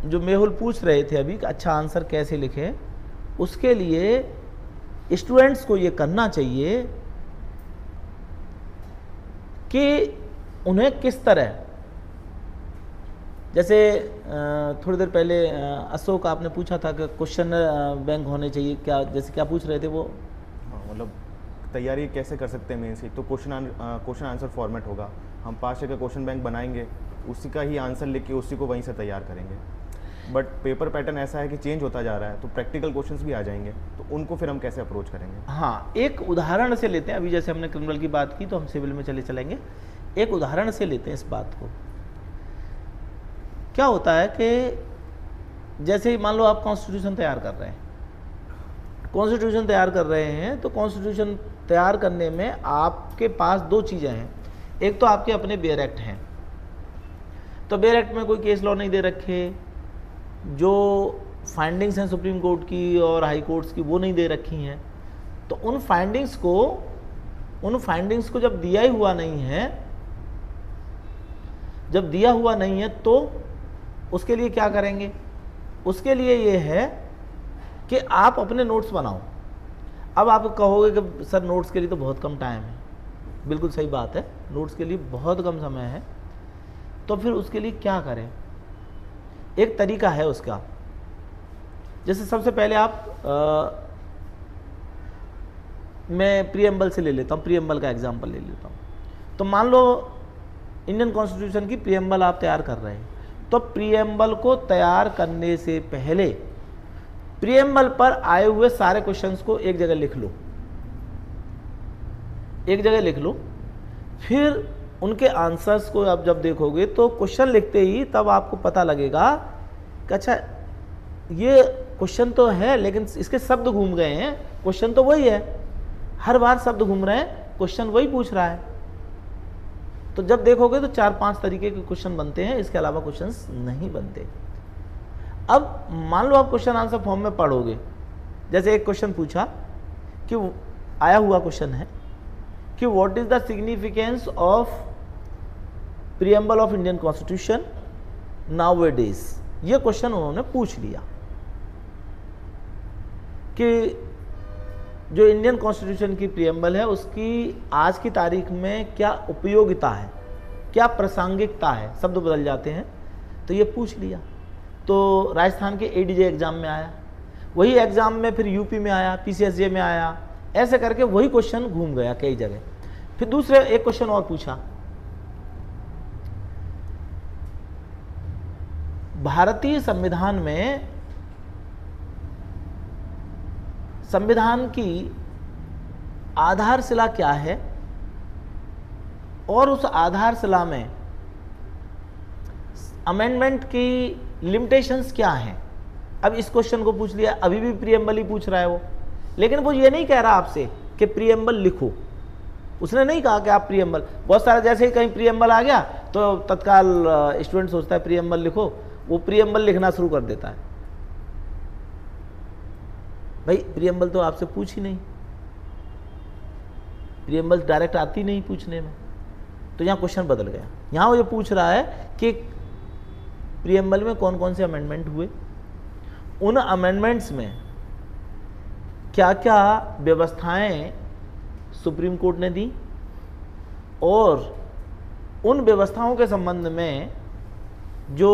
जो मेहुल पूछ रहे थे अभी अच्छा आंसर कैसे लिखे उसके लिए स्टूडेंट्स को ये करना चाहिए कि उन्हें किस तरह जैसे थोड़ी देर पहले अशोक आपने पूछा था कि क्वेश्चन बैंक होने चाहिए क्या जैसे क्या पूछ रहे थे वो? हाँ मतलब तैयारी कैसे कर सकते हैं मेन से? तो क्वेश्चन क्वेश्चन आंसर फॉर्मेट होगा। हम पाँच का क्वेश्चन बैंक बनाएँगे उसी का ही आंसर लिख के उसी को वहीं से तैयार करेंगे। बट पेपर पैटर्न ऐसा है कि चेंज होता जा रहा है तो प्रैक्टिकल क्वेश्चंस भी आ जाएँगे तो उनको फिर हम कैसे अप्रोच करेंगे? हाँ एक उदाहरण से लेते हैं अभी जैसे हमने क्रिमिनल की बात की तो हम सिविल में चले चलेंगे। एक उदाहरण से लेते हैं इस बात को। क्या होता है कि जैसे मान लो आप कॉन्स्टिट्यूशन तैयार कर रहे हैं कॉन्स्टिट्यूशन तैयार कर रहे हैं तो कॉन्स्टिट्यूशन तैयार करने में आपके पास दो चीज़ें हैं। एक तो आपके अपने बेयर एक्ट हैं। तो बेयर एक्ट में कोई केस लॉ नहीं दे रखे, जो फाइंडिंग्स हैं सुप्रीम कोर्ट की और हाई कोर्ट्स की, वो नहीं दे रखी हैं। तो उन फाइंडिंग्स को, उन फाइंडिंग्स को जब दिया ही हुआ नहीं है, जब दिया हुआ नहीं है तो उसके लिए क्या करेंगे? उसके लिए ये है कि आप अपने नोट्स बनाओ। अब आप कहोगे कि सर नोट्स के लिए तो बहुत कम टाइम है। बिल्कुल सही बात है। नोट्स के लिए बहुत कम समय है। तो फिर उसके लिए क्या करें? एक तरीका है उसका। जैसे सबसे पहले आप आ, मैं प्रियम्बल से ले लेता हूँ। प्रियम्बल का एग्ज़ाम्पल ले लेता हूँ। तो मान लो इंडियन कॉन्स्टिट्यूशन की प्रियम्बल आप तैयार कर रहे हैं। तो प्रियम्बल को तैयार करने से पहले प्रियम्बल पर आए हुए सारे क्वेश्चंस को एक जगह लिख लो। एक जगह लिख लो। फिर उनके आंसर्स को आप जब देखोगे तो क्वेश्चन लिखते ही तब आपको पता लगेगा कि अच्छा ये क्वेश्चन तो है, लेकिन इसके शब्द घूम गए हैं। क्वेश्चन तो वही है। हर बार शब्द घूम रहे हैं। क्वेश्चन वही पूछ रहा है। तो जब देखोगे तो चार पाँच तरीके के क्वेश्चन बनते हैं, इसके अलावा क्वेश्चंस नहीं बनते। अब मान लो आप क्वेश्चन आंसर फॉर्म में पढ़ोगे। जैसे एक क्वेश्चन पूछा कि आया हुआ क्वेश्चन है कि what is the significance of preamble of Indian constitution nowadays ये क्वेश्चन उन्होंने पूछ लिया कि जो इंडियन कॉन्स्टिट्यूशन की प्रियम्बल है, उसकी आज की तारीख में क्या उपयोगिता है? क्या प्रासंगिकता है? शब्द बदल जाते हैं। तो ये पूछ लिया। तो राजस्थान के एडीजे एग्ज़ाम में आया। वही एग्ज़ाम में फिर यूपी में आया पीसीएसजे में आया। ऐसे करके वही क्वेश्चन घूम गया कई जगह। फिर दूसरे एक क्वेश्चन और पूछा। भारतीय संविधान में संविधान की आधारशिला क्या है? और उस आधारशिला में अमेंडमेंट की लिमिटेशंस क्या हैं? अब इस क्वेश्चन को पूछ लिया, अभी भी प्रियम्बल ही पूछ रहा है वो। लेकिन वो ये नहीं कह रहा आपसे कि प्रियम्बल लिखो। उसने नहीं कहा कि आप प्रियम्बल बहुत सारा जैसे ही कहीं प्रियम्बल आ गया तो तत्काल स्टूडेंट सोचता है प्रियम्बल लिखो। वो प्रियम्बल लिखना शुरू कर देता है। भाई प्रियम्बल तो आपसे पूछ ही नहीं। प्रियम्बल डायरेक्ट आती नहीं पूछने में। तो यहाँ क्वेश्चन बदल गया। यहाँ वो ये पूछ रहा है कि प्रियम्बल में कौन कौन से अमेंडमेंट हुए? उन अमेंडमेंट्स में क्या क्या व्यवस्थाएँ सुप्रीम कोर्ट ने दी? और उन व्यवस्थाओं के संबंध में जो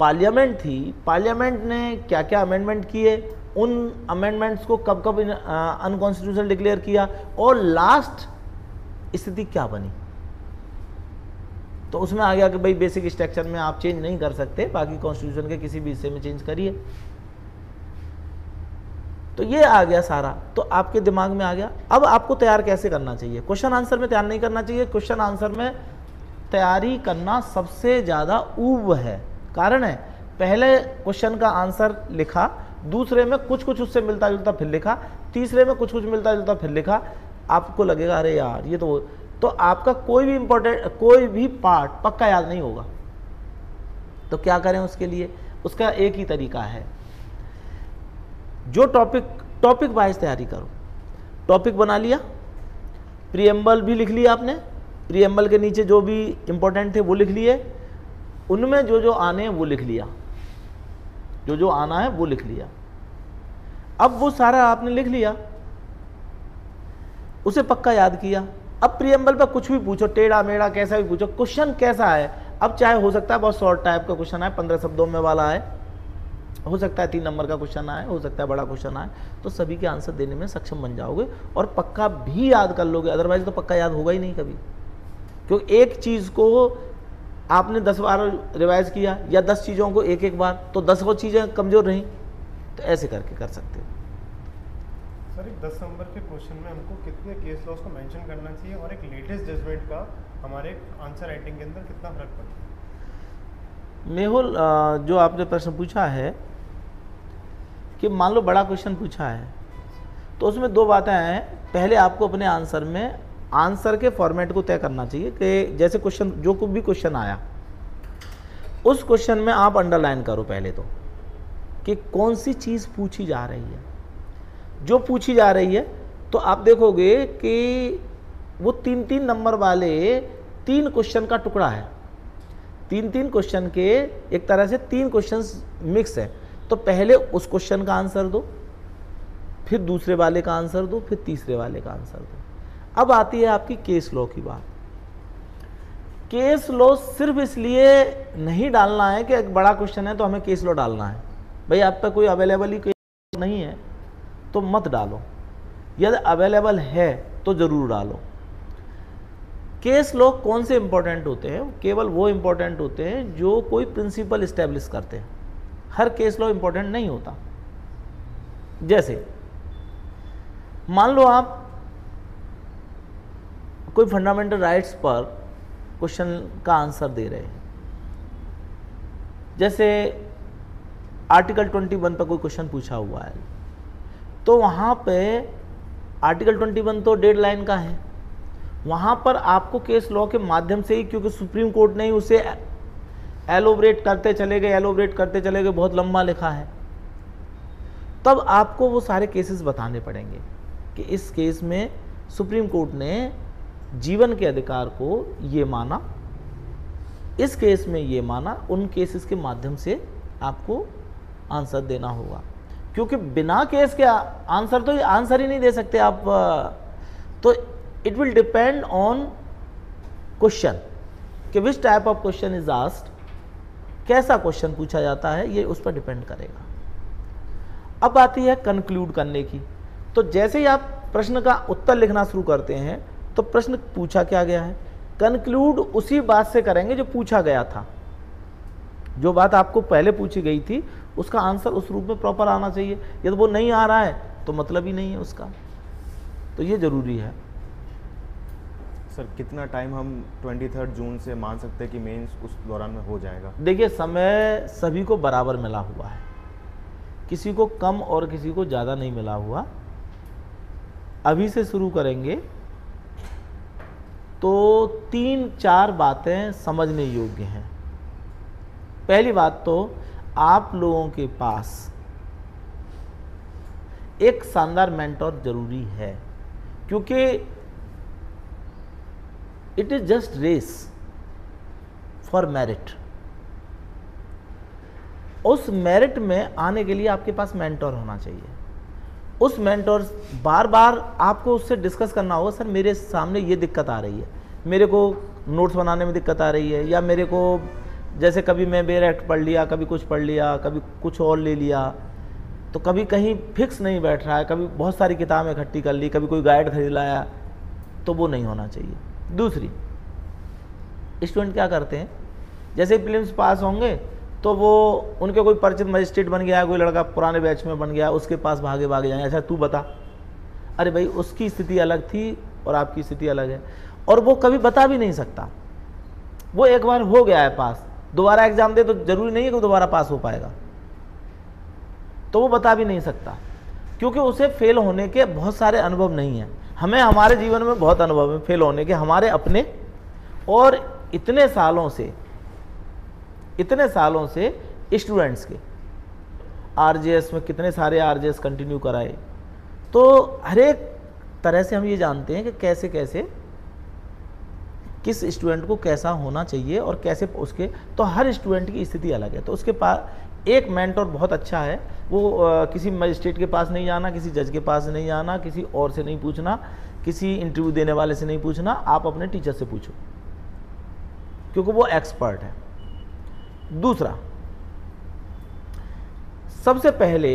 पार्लियामेंट थी, पार्लियामेंट ने क्या क्या अमेंडमेंट किए? उन अमेंडमेंट्स को कब कब अनकॉन्स्टिट्यूशनल डिक्लेयर किया और लास्ट स्थिति क्या बनी? तो उसमें आ गया कि भाई बेसिक स्ट्रक्चर में आप चेंज नहीं कर सकते, बाकी कॉन्स्टिट्यूशन के किसी भी हिस्से में चेंज करिए। तो ये आ गया सारा। तो आपके दिमाग में आ गया। अब आपको तैयार कैसे करना चाहिए? क्वेश्चन आंसर में तैयार नहीं करना चाहिए। क्वेश्चन आंसर में तैयारी करना सबसे ज़्यादा ऊब है। कारण है, पहले क्वेश्चन का आंसर लिखा दूसरे में कुछ कुछ उससे मिलता जुलता फिर लिखा, तीसरे में कुछ कुछ मिलता जुलता फिर लिखा, आपको लगेगा, अरे यार, ये तो तो आपका कोई भी इंपॉर्टेंट कोई भी पार्ट पक्का याद नहीं होगा। तो क्या करें उसके लिए? उसका एक ही तरीका है। जो टॉपिक टॉपिक वाइज तैयारी करो। टॉपिक बना लिया प्रियम्बल भी लिख लिया आपने प्रियम्बल के नीचे जो भी इंपॉर्टेंट थे वो लिख लिए, उनमें जो जो आने वो लिख लिया। जो जो आना है वो लिख लिया। अब वो सारा आपने लिख लिया। उसे पक्का याद किया। अब प्रियम्बल पर कुछ भी पूछो, टेढ़ा मेढ़ा कैसा भी पूछो क्वेश्चन कैसा है? अब चाहे हो सकता है बहुत शॉर्ट टाइप का क्वेश्चन है पंद्रह शब्दों में वाला है हो सकता है तीन नंबर का क्वेश्चन आए, हो सकता है बड़ा क्वेश्चन आए। तो सभी के आंसर देने में सक्षम बन जाओगे और पक्का भी याद कर लोगे। अदरवाइज़ तो पक्का याद होगा ही नहीं कभी। क्योंकि एक चीज़ को आपने दस बार रिवाइज किया या दस चीज़ों को एक एक बार तो दस वो चीज़ें कमज़ोर रहीं तो ऐसे करके कर सकते हो। सर एक दस नंबर के क्वेश्चन में हमको कितने केस लॉस को मेंशन करना चाहिए और एक लेटेस्ट जजमेंट का हमारे आंसर राइटिंग के अंदर कितना फ़र्क पड़ता है? मेहुल जो आपने प्रश्न पूछा है कि मान लो बड़ा क्वेश्चन पूछा है तो उसमें दो बातें हैं। पहले आपको अपने आंसर में आंसर के फॉर्मेट को तय करना चाहिए कि जैसे क्वेश्चन, जो कुछ भी क्वेश्चन आया, उस क्वेश्चन में आप अंडरलाइन करो पहले तो कि कौन सी चीज़ पूछी जा रही है। जो पूछी जा रही है तो आप देखोगे कि वो तीन तीन नंबर वाले तीन क्वेश्चन का टुकड़ा है। तीन तीन क्वेश्चन के एक तरह से तीन क्वेश्चन मिक्स है। तो पहले उस क्वेश्चन का आंसर दो, फिर दूसरे वाले का आंसर दो, फिर तीसरे वाले का आंसर दो। अब आती है आपकी केस लॉ की बात। केस लॉ सिर्फ़ इसलिए नहीं डालना है कि एक बड़ा क्वेश्चन है तो हमें केस लॉ डालना है। भाई, आप पे कोई अवेलेबल ही नहीं है तो मत डालो। यदि अवेलेबल है तो ज़रूर डालो। केस लॉ कौन से इंपॉर्टेंट होते हैं? केवल वो इंपॉर्टेंट होते हैं जो कोई प्रिंसिपल इस्टेब्लिश करते हैं। हर केस लॉ इंपॉर्टेंट नहीं होता। जैसे, मान लो आप कोई फंडामेंटल राइट्स पर क्वेश्चन का आंसर दे रहे हैं। जैसे आर्टिकल 21 पर कोई क्वेश्चन पूछा हुआ है तो वहाँ पे आर्टिकल 21 तो डेड लाइन का है। वहाँ पर आपको केस लॉ के माध्यम से ही, क्योंकि सुप्रीम कोर्ट ने ही उसे एलोब्रेट करते चले गए एलोब्रेट करते चले गए, बहुत लंबा लिखा है। तब आपको वो सारे केसेस बताने पड़ेंगे कि इस केस में सुप्रीम कोर्ट ने जीवन के अधिकार को ये माना, इस केस में ये माना, उन केसेस के माध्यम से आपको आंसर देना होगा। क्योंकि बिना केस के आंसर तो आंसर ही नहीं दे सकते आप तो it will depend on question कि which type of question is asked कैसा क्वेश्चन पूछा जाता है, ये उस पर डिपेंड करेगा। अब आती है कंक्लूड करने की। तो जैसे ही आप प्रश्न का उत्तर लिखना शुरू करते हैं तो प्रश्न पूछा क्या गया है? कंक्लूड उसी बात से करेंगे जो पूछा गया था। जो बात आपको पहले पूछी गई थी उसका आंसर उस रूप में प्रॉपर आना चाहिए। यदि वो नहीं आ रहा है तो मतलब ही नहीं है उसका। तो ये ज़रूरी है। सर कितना टाइम हम ट्वेंटी थर्ड जून से मान सकते हैं कि मेंस उस दौरान में हो जाएगा? देखिए समय सभी को बराबर मिला हुआ है। किसी को कम और किसी को ज़्यादा नहीं मिला हुआ। अभी से शुरू करेंगे। तो तीन चार बातें समझने योग्य हैं। पहली बात तो आप लोगों के पास एक शानदार मेंटोर ज़रूरी है, क्योंकि it is just race for merit उस मेरिट में आने के लिए आपके पास मेंटोर होना चाहिए। उस मेंटोर बार बार आपको उससे डिस्कस करना होगा, सर, मेरे सामने ये दिक्कत आ रही है। मेरे को नोट्स बनाने में दिक्कत आ रही है, या मेरे को जैसे कभी मैं बेर एक्ट पढ़ लिया, कभी कुछ पढ़ लिया, कभी कुछ और ले लिया तो कभी कहीं फिक्स नहीं बैठ रहा है, कभी बहुत सारी किताबें इकट्ठी कर ली, कभी कोई गाइड खरीद लाया तो वो नहीं होना चाहिए। दूसरी स्टूडेंट क्या करते हैं? जैसे फिल्म्स पास होंगे तो वो उनके कोई परिचित मजिस्ट्रेट बन गया, कोई लड़का पुराने बैच में बन गया, उसके पास भागे भागे जाएँगे। अच्छा तू बता। अरे भाई, उसकी स्थिति अलग थी और आपकी स्थिति अलग है। और वो कभी बता भी नहीं सकता। वो एक बार हो गया है पास। दोबारा एग्ज़ाम दे तो ज़रूरी नहीं है कि दोबारा पास हो पाएगा। तो वो बता भी नहीं सकता। क्योंकि उसे फेल होने के बहुत सारे अनुभव नहीं हैं। हमें हमारे जीवन में बहुत अनुभव है, फेल होने के। हमारे अपने। और इतने सालों से इतने सालों से स्टूडेंट्स के। आरजेएस में कितने सारे आरजेएस कंटिन्यू कराए। तो हर एक तरह से हम ये जानते हैं कि कैसे कैसे किस स्टूडेंट को कैसा होना चाहिए और कैसे उसके तो हर स्टूडेंट की स्थिति अलग है। तो उसके पास एक मेंटोर बहुत अच्छा है। वो आ, किसी मजिस्ट्रेट के पास नहीं जाना किसी जज के पास नहीं जाना किसी और से नहीं पूछना किसी इंटरव्यू देने वाले से नहीं पूछना आप अपने टीचर से पूछो। क्योंकि वो एक्सपर्ट है। दूसरा, सबसे पहले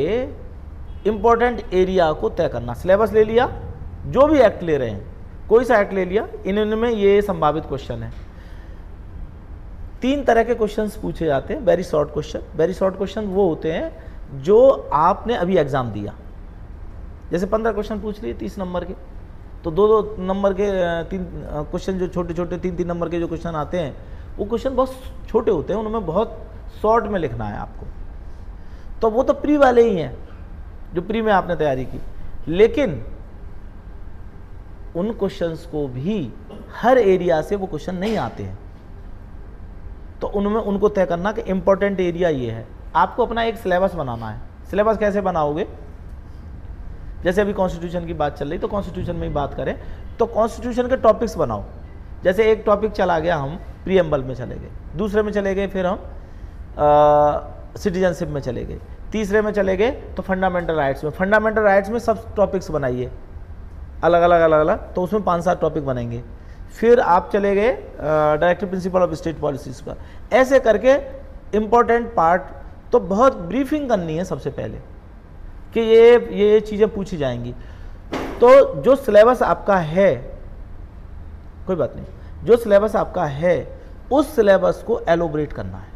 इंपॉर्टेंट एरिया को तय करना। सिलेबस ले लिया, जो भी एक्ट ले रहे हैं, कोई सा एक्ट ले लिया इन इनमें ये संभावित क्वेश्चन है। तीन तरह के क्वेश्चंस पूछे जाते हैं very short question very short question वो होते हैं, जो आपने अभी एग्ज़ाम दिया। जैसे पंद्रह क्वेश्चन पूछ लिए, तीस नंबर के। तो दो दो नंबर के तीन क्वेश्चन जो छोटे छोटे तीन तीन नंबर के जो क्वेश्चन आते हैं वो क्वेश्चन बहुत छोटे होते हैं, उनमें बहुत शॉर्ट में लिखना है आपको। तो वो तो प्री वाले ही हैं, जो प्री में आपने तैयारी की। लेकिन उन क्वेश्चंस को भी हर एरिया से वो क्वेश्चन नहीं आते हैं। तो उनमें उनको तय करना कि इंपॉर्टेंट एरिया ये है। आपको अपना एक सिलेबस बनाना है। सिलेबस कैसे बनाओगे? जैसे अभी कॉन्स्टिट्यूशन की बात चल रही तो कॉन्स्टिट्यूशन में ही बात करें। तो कॉन्स्टिट्यूशन के टॉपिक्स बनाओ। जैसे एक टॉपिक चला गया हम प्रियम्बल में चले गए। दूसरे में चले गए, फिर हम सिटीजनशिप में चले गए। तीसरे में चले गए तो फंडामेंटल राइट्स में। फंडामेंटल राइट्स में सब टॉपिक्स बनाइए। अलग अलग अलग अलग तो उसमें पाँच, सात टॉपिक बनेंगे। फिर आप चले गए directive principle of state policies पर। ऐसे करके इम्पोर्टेंट पार्ट तो बहुत ब्रीफिंग करनी है सबसे पहले, कि ये ये चीज़ें पूछी जाएँगी। तो जो सिलेबस आपका है कोई बात नहीं। जो सिलेबस आपका है, उस सिलेबस को एलोबरेट करना है।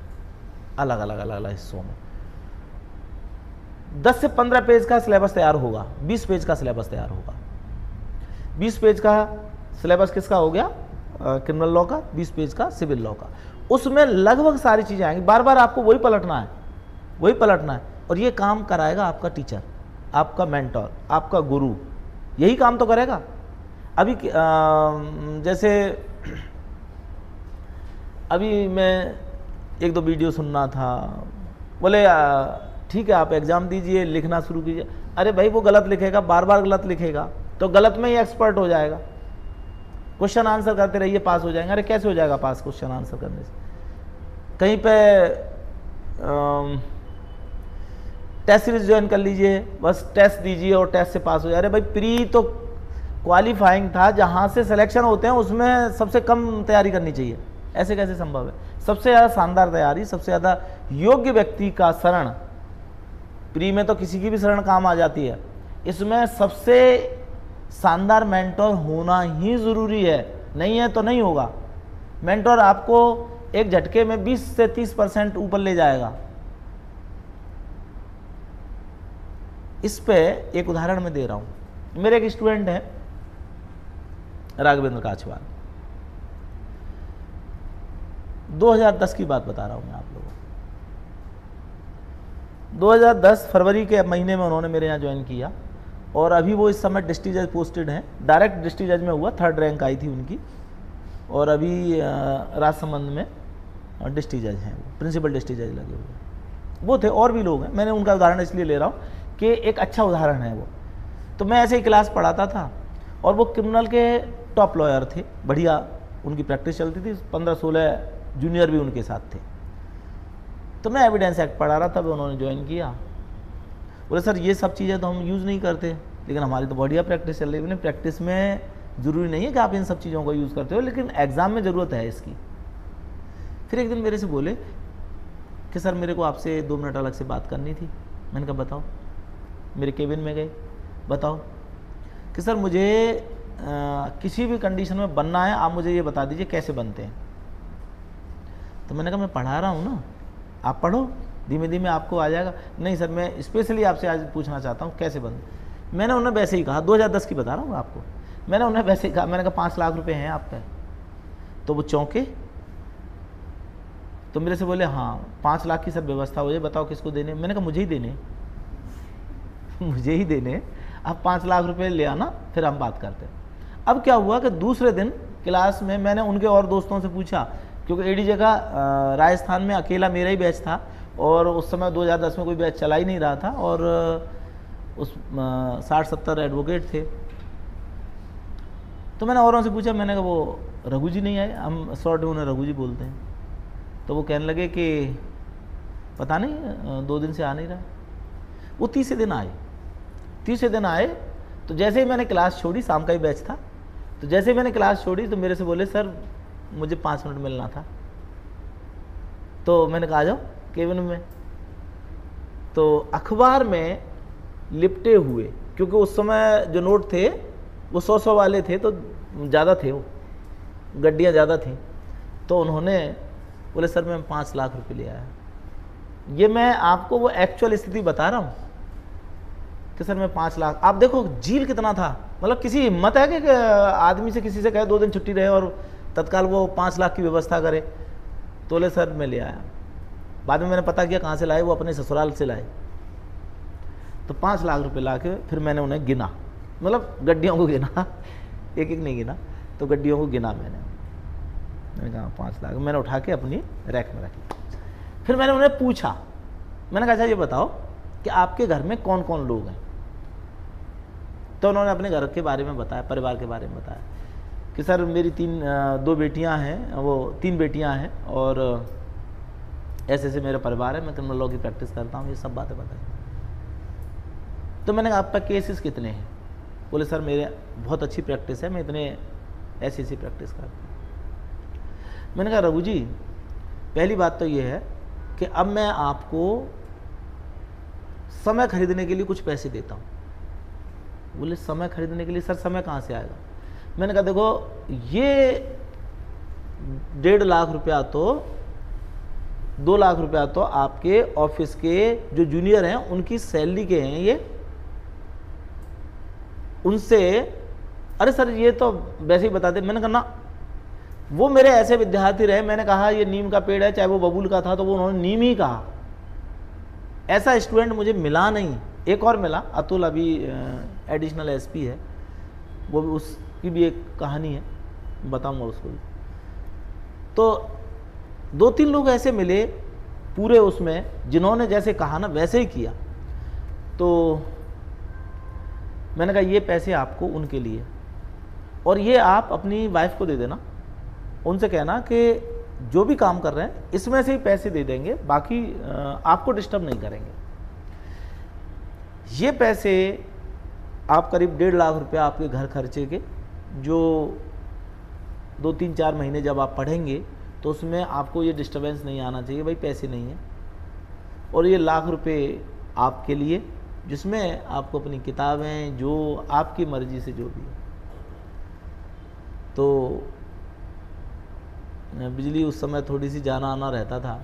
अलग अलग अलग अलग हिस्सों में। 10 से 15 पेज का सिलेबस तैयार होगा। 20 पेज का सिलेबस तैयार होगा। 20 पेज का सिलेबस किसका हो गया? क्रिमिनल लॉ का। 20 पेज का सिविल लॉ का। उसमें लगभग सारी चीज़ें आएँगी। बार बार आपको वही पलटना है। वही पलटना है। और ये काम कराएगा आपका टीचर आपका मेंटोर आपका गुरु यही काम तो करेगा। अभी जैसे, अभी मैं एक दो वीडियो सुनना था। बोले ठीक है, आप एग्ज़ाम दीजिए, लिखना शुरू कीजिए। अरे भाई, वो गलत लिखेगा बार बार गलत लिखेगा तो गलत में ही एक्सपर्ट हो जाएगा। क्वेश्चन आंसर करते रहिए पास हो जाएँगे। अरे कैसे हो जाएगा पास क्वेश्चन आंसर करने से? कहीं पे टेस्ट सीरीज़ ज्वाइन कर लीजिए, बस टेस्ट दीजिए और टेस्ट से पास हो जाए। अरे भाई प्री तो क्वालिफाइंग था, जहाँ से सिलेक्शन होते हैं, उसमें सबसे कम तैयारी करनी चाहिए। ऐसे कैसे संभव है? सबसे ज़्यादा शानदार तैयारी, सबसे ज़्यादा योग्य व्यक्ति का शरण। प्री में तो किसी की भी शरण काम आ जाती है। इसमें सबसे शानदार मेंटोर होना ही ज़रूरी है। नहीं है तो नहीं होगा। मेंटोर आपको एक झटके में 20 से 30 परसेंट ऊपर ले जाएगा। इस पे एक उदाहरण मैं दे रहा हूँ। मेरे एक स्टूडेंट हैं। राघवेंद्र काछवाल। 2010 की बात बता रहा हूँ मैं आप लोगों को। 2010 फरवरी के महीने में उन्होंने मेरे यहाँ ज्वाइन किया और अभी वो इस समय डिस्ट्रिक्ट जज पोस्टेड हैं। डायरेक्ट डिस्ट्रिक्ट जज में हुआ थर्ड रैंक आई थी उनकी। और अभी राजसमंद में डिस्ट्रिक्ट जज हैं वो प्रिंसिपल डिस्ट्रिक्ट जज लगे हुए वो थे, और भी लोग हैं। मैंने उनका उदाहरण इसलिए ले रहा हूँ कि एक अच्छा उदाहरण है वो। तो मैं ऐसे ही क्लास पढ़ाता था और वो क्रिमिनल के टॉप लॉयर थे, बढ़िया उनकी प्रैक्टिस चलती थी, पंद्रह सोलह जूनियर भी उनके साथ थे। तो मैं एविडेंस एक्ट पढ़ा रहा था उन्होंने ज्वाइन किया। बोले, सर, ये सब चीज़ें तो हम यूज़ नहीं करते, लेकिन हमारी तो बढ़िया प्रैक्टिस चल रही है। प्रैक्टिस में ज़रूरी नहीं है कि आप इन सब चीज़ों को यूज़ करते हो, लेकिन एग्ज़ाम में ज़रूरत है इसकी। फिर एक दिन मेरे से बोले कि, सर, मेरे को आपसे दो मिनट अलग से बात करनी थी। मैंने कहा, बताओ। मेरे केबिन में गए, बताओ कि, सर, मुझे किसी भी कंडीशन में बनना है, आप मुझे ये बता दीजिए कैसे बनते हैं। तो मैंने कहा, मैं पढ़ा रहा हूँ ना, आप पढ़ो, धीमे धीमे आपको आ जाएगा। नहीं सर, मैं स्पेशली आपसे आज पूछना चाहता हूँ, कैसे बन मैंने उन्हें वैसे ही कहा 2010 की बता रहा हूँ आपको। मैंने उन्हें वैसे ही कहा, मैंने कहा, पाँच लाख रुपए हैं आप पे तो वो चौंके। तो मेरे से बोले हाँ पाँच लाख की सब व्यवस्था हो जाए, बताओ किसको देने? मैंने कहा, मुझे ही देने। [laughs] मुझे ही देने। अब पाँच लाख रुपए ले आना, फिर हम बात करते अब क्या हुआ कि दूसरे दिन क्लास में मैंने उनके और दोस्तों से पूछा, क्योंकि एडीजे का राजस्थान में अकेला मेरा ही बैच था और उस समय 2010 में कोई बैच चला ही नहीं रहा था और उस साठ सत्तर एडवोकेट थे। तो मैंने औरों से पूछा, मैंने कहा, वो रघु जी नहीं आए? हम शॉर्ट में उन्हें रघु जी बोलते हैं। तो वो कहने लगे कि, पता नहीं दो दिन से आ नहीं रहा। वो तीसरे दिन आए। तीसरे दिन आए तो जैसे ही मैंने क्लास छोड़ी, शाम का ही बैच था तो जैसे मैंने क्लास छोड़ी तो मेरे से बोले, सर, मुझे पाँच मिनट मिलना था। तो मैंने कहा जाओ, केबिन में। तो अखबार में लिपटे हुए, क्योंकि उस समय जो नोट थे, वो सौ सौ वाले थे तो ज़्यादा थे वो, गड्डियाँ ज़्यादा थी। तो उन्होंने बोले, सर, मैं पाँच लाख रुपए ले आया। ये मैं आपको वो एक्चुअल स्थिति बता रहा हूँ। कि सर मैं पाँच लाख, आप देखो झील कितना था। मतलब किसी हिम्मत है कि आदमी से किसी से कहे दो दिन छुट्टी रहे और तत्काल वो पाँच लाख की व्यवस्था करे। तो बोले सर मैं ले आया। बाद में मैंने पता किया कहाँ से लाए, वो अपने ससुराल से लाए। तो पाँच लाख रुपए ला के फिर मैंने उन्हें गिना। मतलब गड्डियों को गिना। [laughs] एक एक नहीं गिना तो गड्डियों को गिना मैंने। मैंने कहा, पाँच लाख। मैंने उठा के अपनी रैक में रखी। फिर मैंने उन्हें पूछा। मैंने कहा अच्छा ये बताओ कि आपके घर में कौन कौन लोग हैं? तो उन्होंने अपने घर के बारे में बताया, परिवार के बारे में बताया कि, सर, मेरी तीन दो बेटियाँ हैं, वो तीन बेटियाँ हैं और ऐसे ऐसे मेरा परिवार है, मैं क्रिमिनल की प्रैक्टिस करता हूँ, ये सब बातें बताई। तो मैंने कहा आपका केसेस कितने हैं? बोले, सर, मेरे बहुत अच्छी प्रैक्टिस है, मैं इतने ऐसी ऐसी प्रैक्टिस करता हूँ। मैंने कहा, रघु जी, पहली बात तो ये है कि अब मैं आपको समय खरीदने के लिए कुछ पैसे देता हूँ। बोले, समय खरीदने के लिए सर, समय कहाँ से आएगा? मैंने कहा, देखो, ये डेढ़ लाख रुपया तो दो लाख रुपया तो आपके ऑफ़िस के जो जूनियर हैं, उनकी सैलरी के हैं ये। उनसे, अरे सर, ये तो वैसे ही बता दे मैंने कहा, ना, वो मेरे ऐसे विद्यार्थी रहे, मैंने कहा, ये नीम का पेड़ है, चाहे वो बबूल का था तो वो उन्होंने नीम ही कहा। ऐसा स्टूडेंट मुझे मिला नहीं, एक और मिला, अतुल अभी एडिशनल एसपी है, वो भी उसकी भी एक कहानी है, बताऊँगा उसको भी। तो दो तीन लोग ऐसे मिले पूरे उसमें, जिन्होंने जैसे कहा ना, वैसे ही किया। तो मैंने कहा, ये पैसे आपको उनके लिए। और ये आप अपनी वाइफ को दे देना। उनसे कहना कि जो भी काम कर रहे हैं, इसमें से ही पैसे दे देंगे, बाकी आपको डिस्टर्ब नहीं करेंगे। ये पैसे आप करीब डेढ़ लाख रुपया आपके घर खर्चे के, जो दो तीन चार महीने जब आप पढ़ेंगे तो उसमें आपको ये डिस्टर्बेंस नहीं आना चाहिए, भाई पैसे नहीं हैं। और ये लाख रुपए आपके लिए, जिसमें आपको अपनी किताबें, जो आपकी मर्ज़ी से जो भी तो बिजली उस समय थोड़ी सी जाना आना रहता था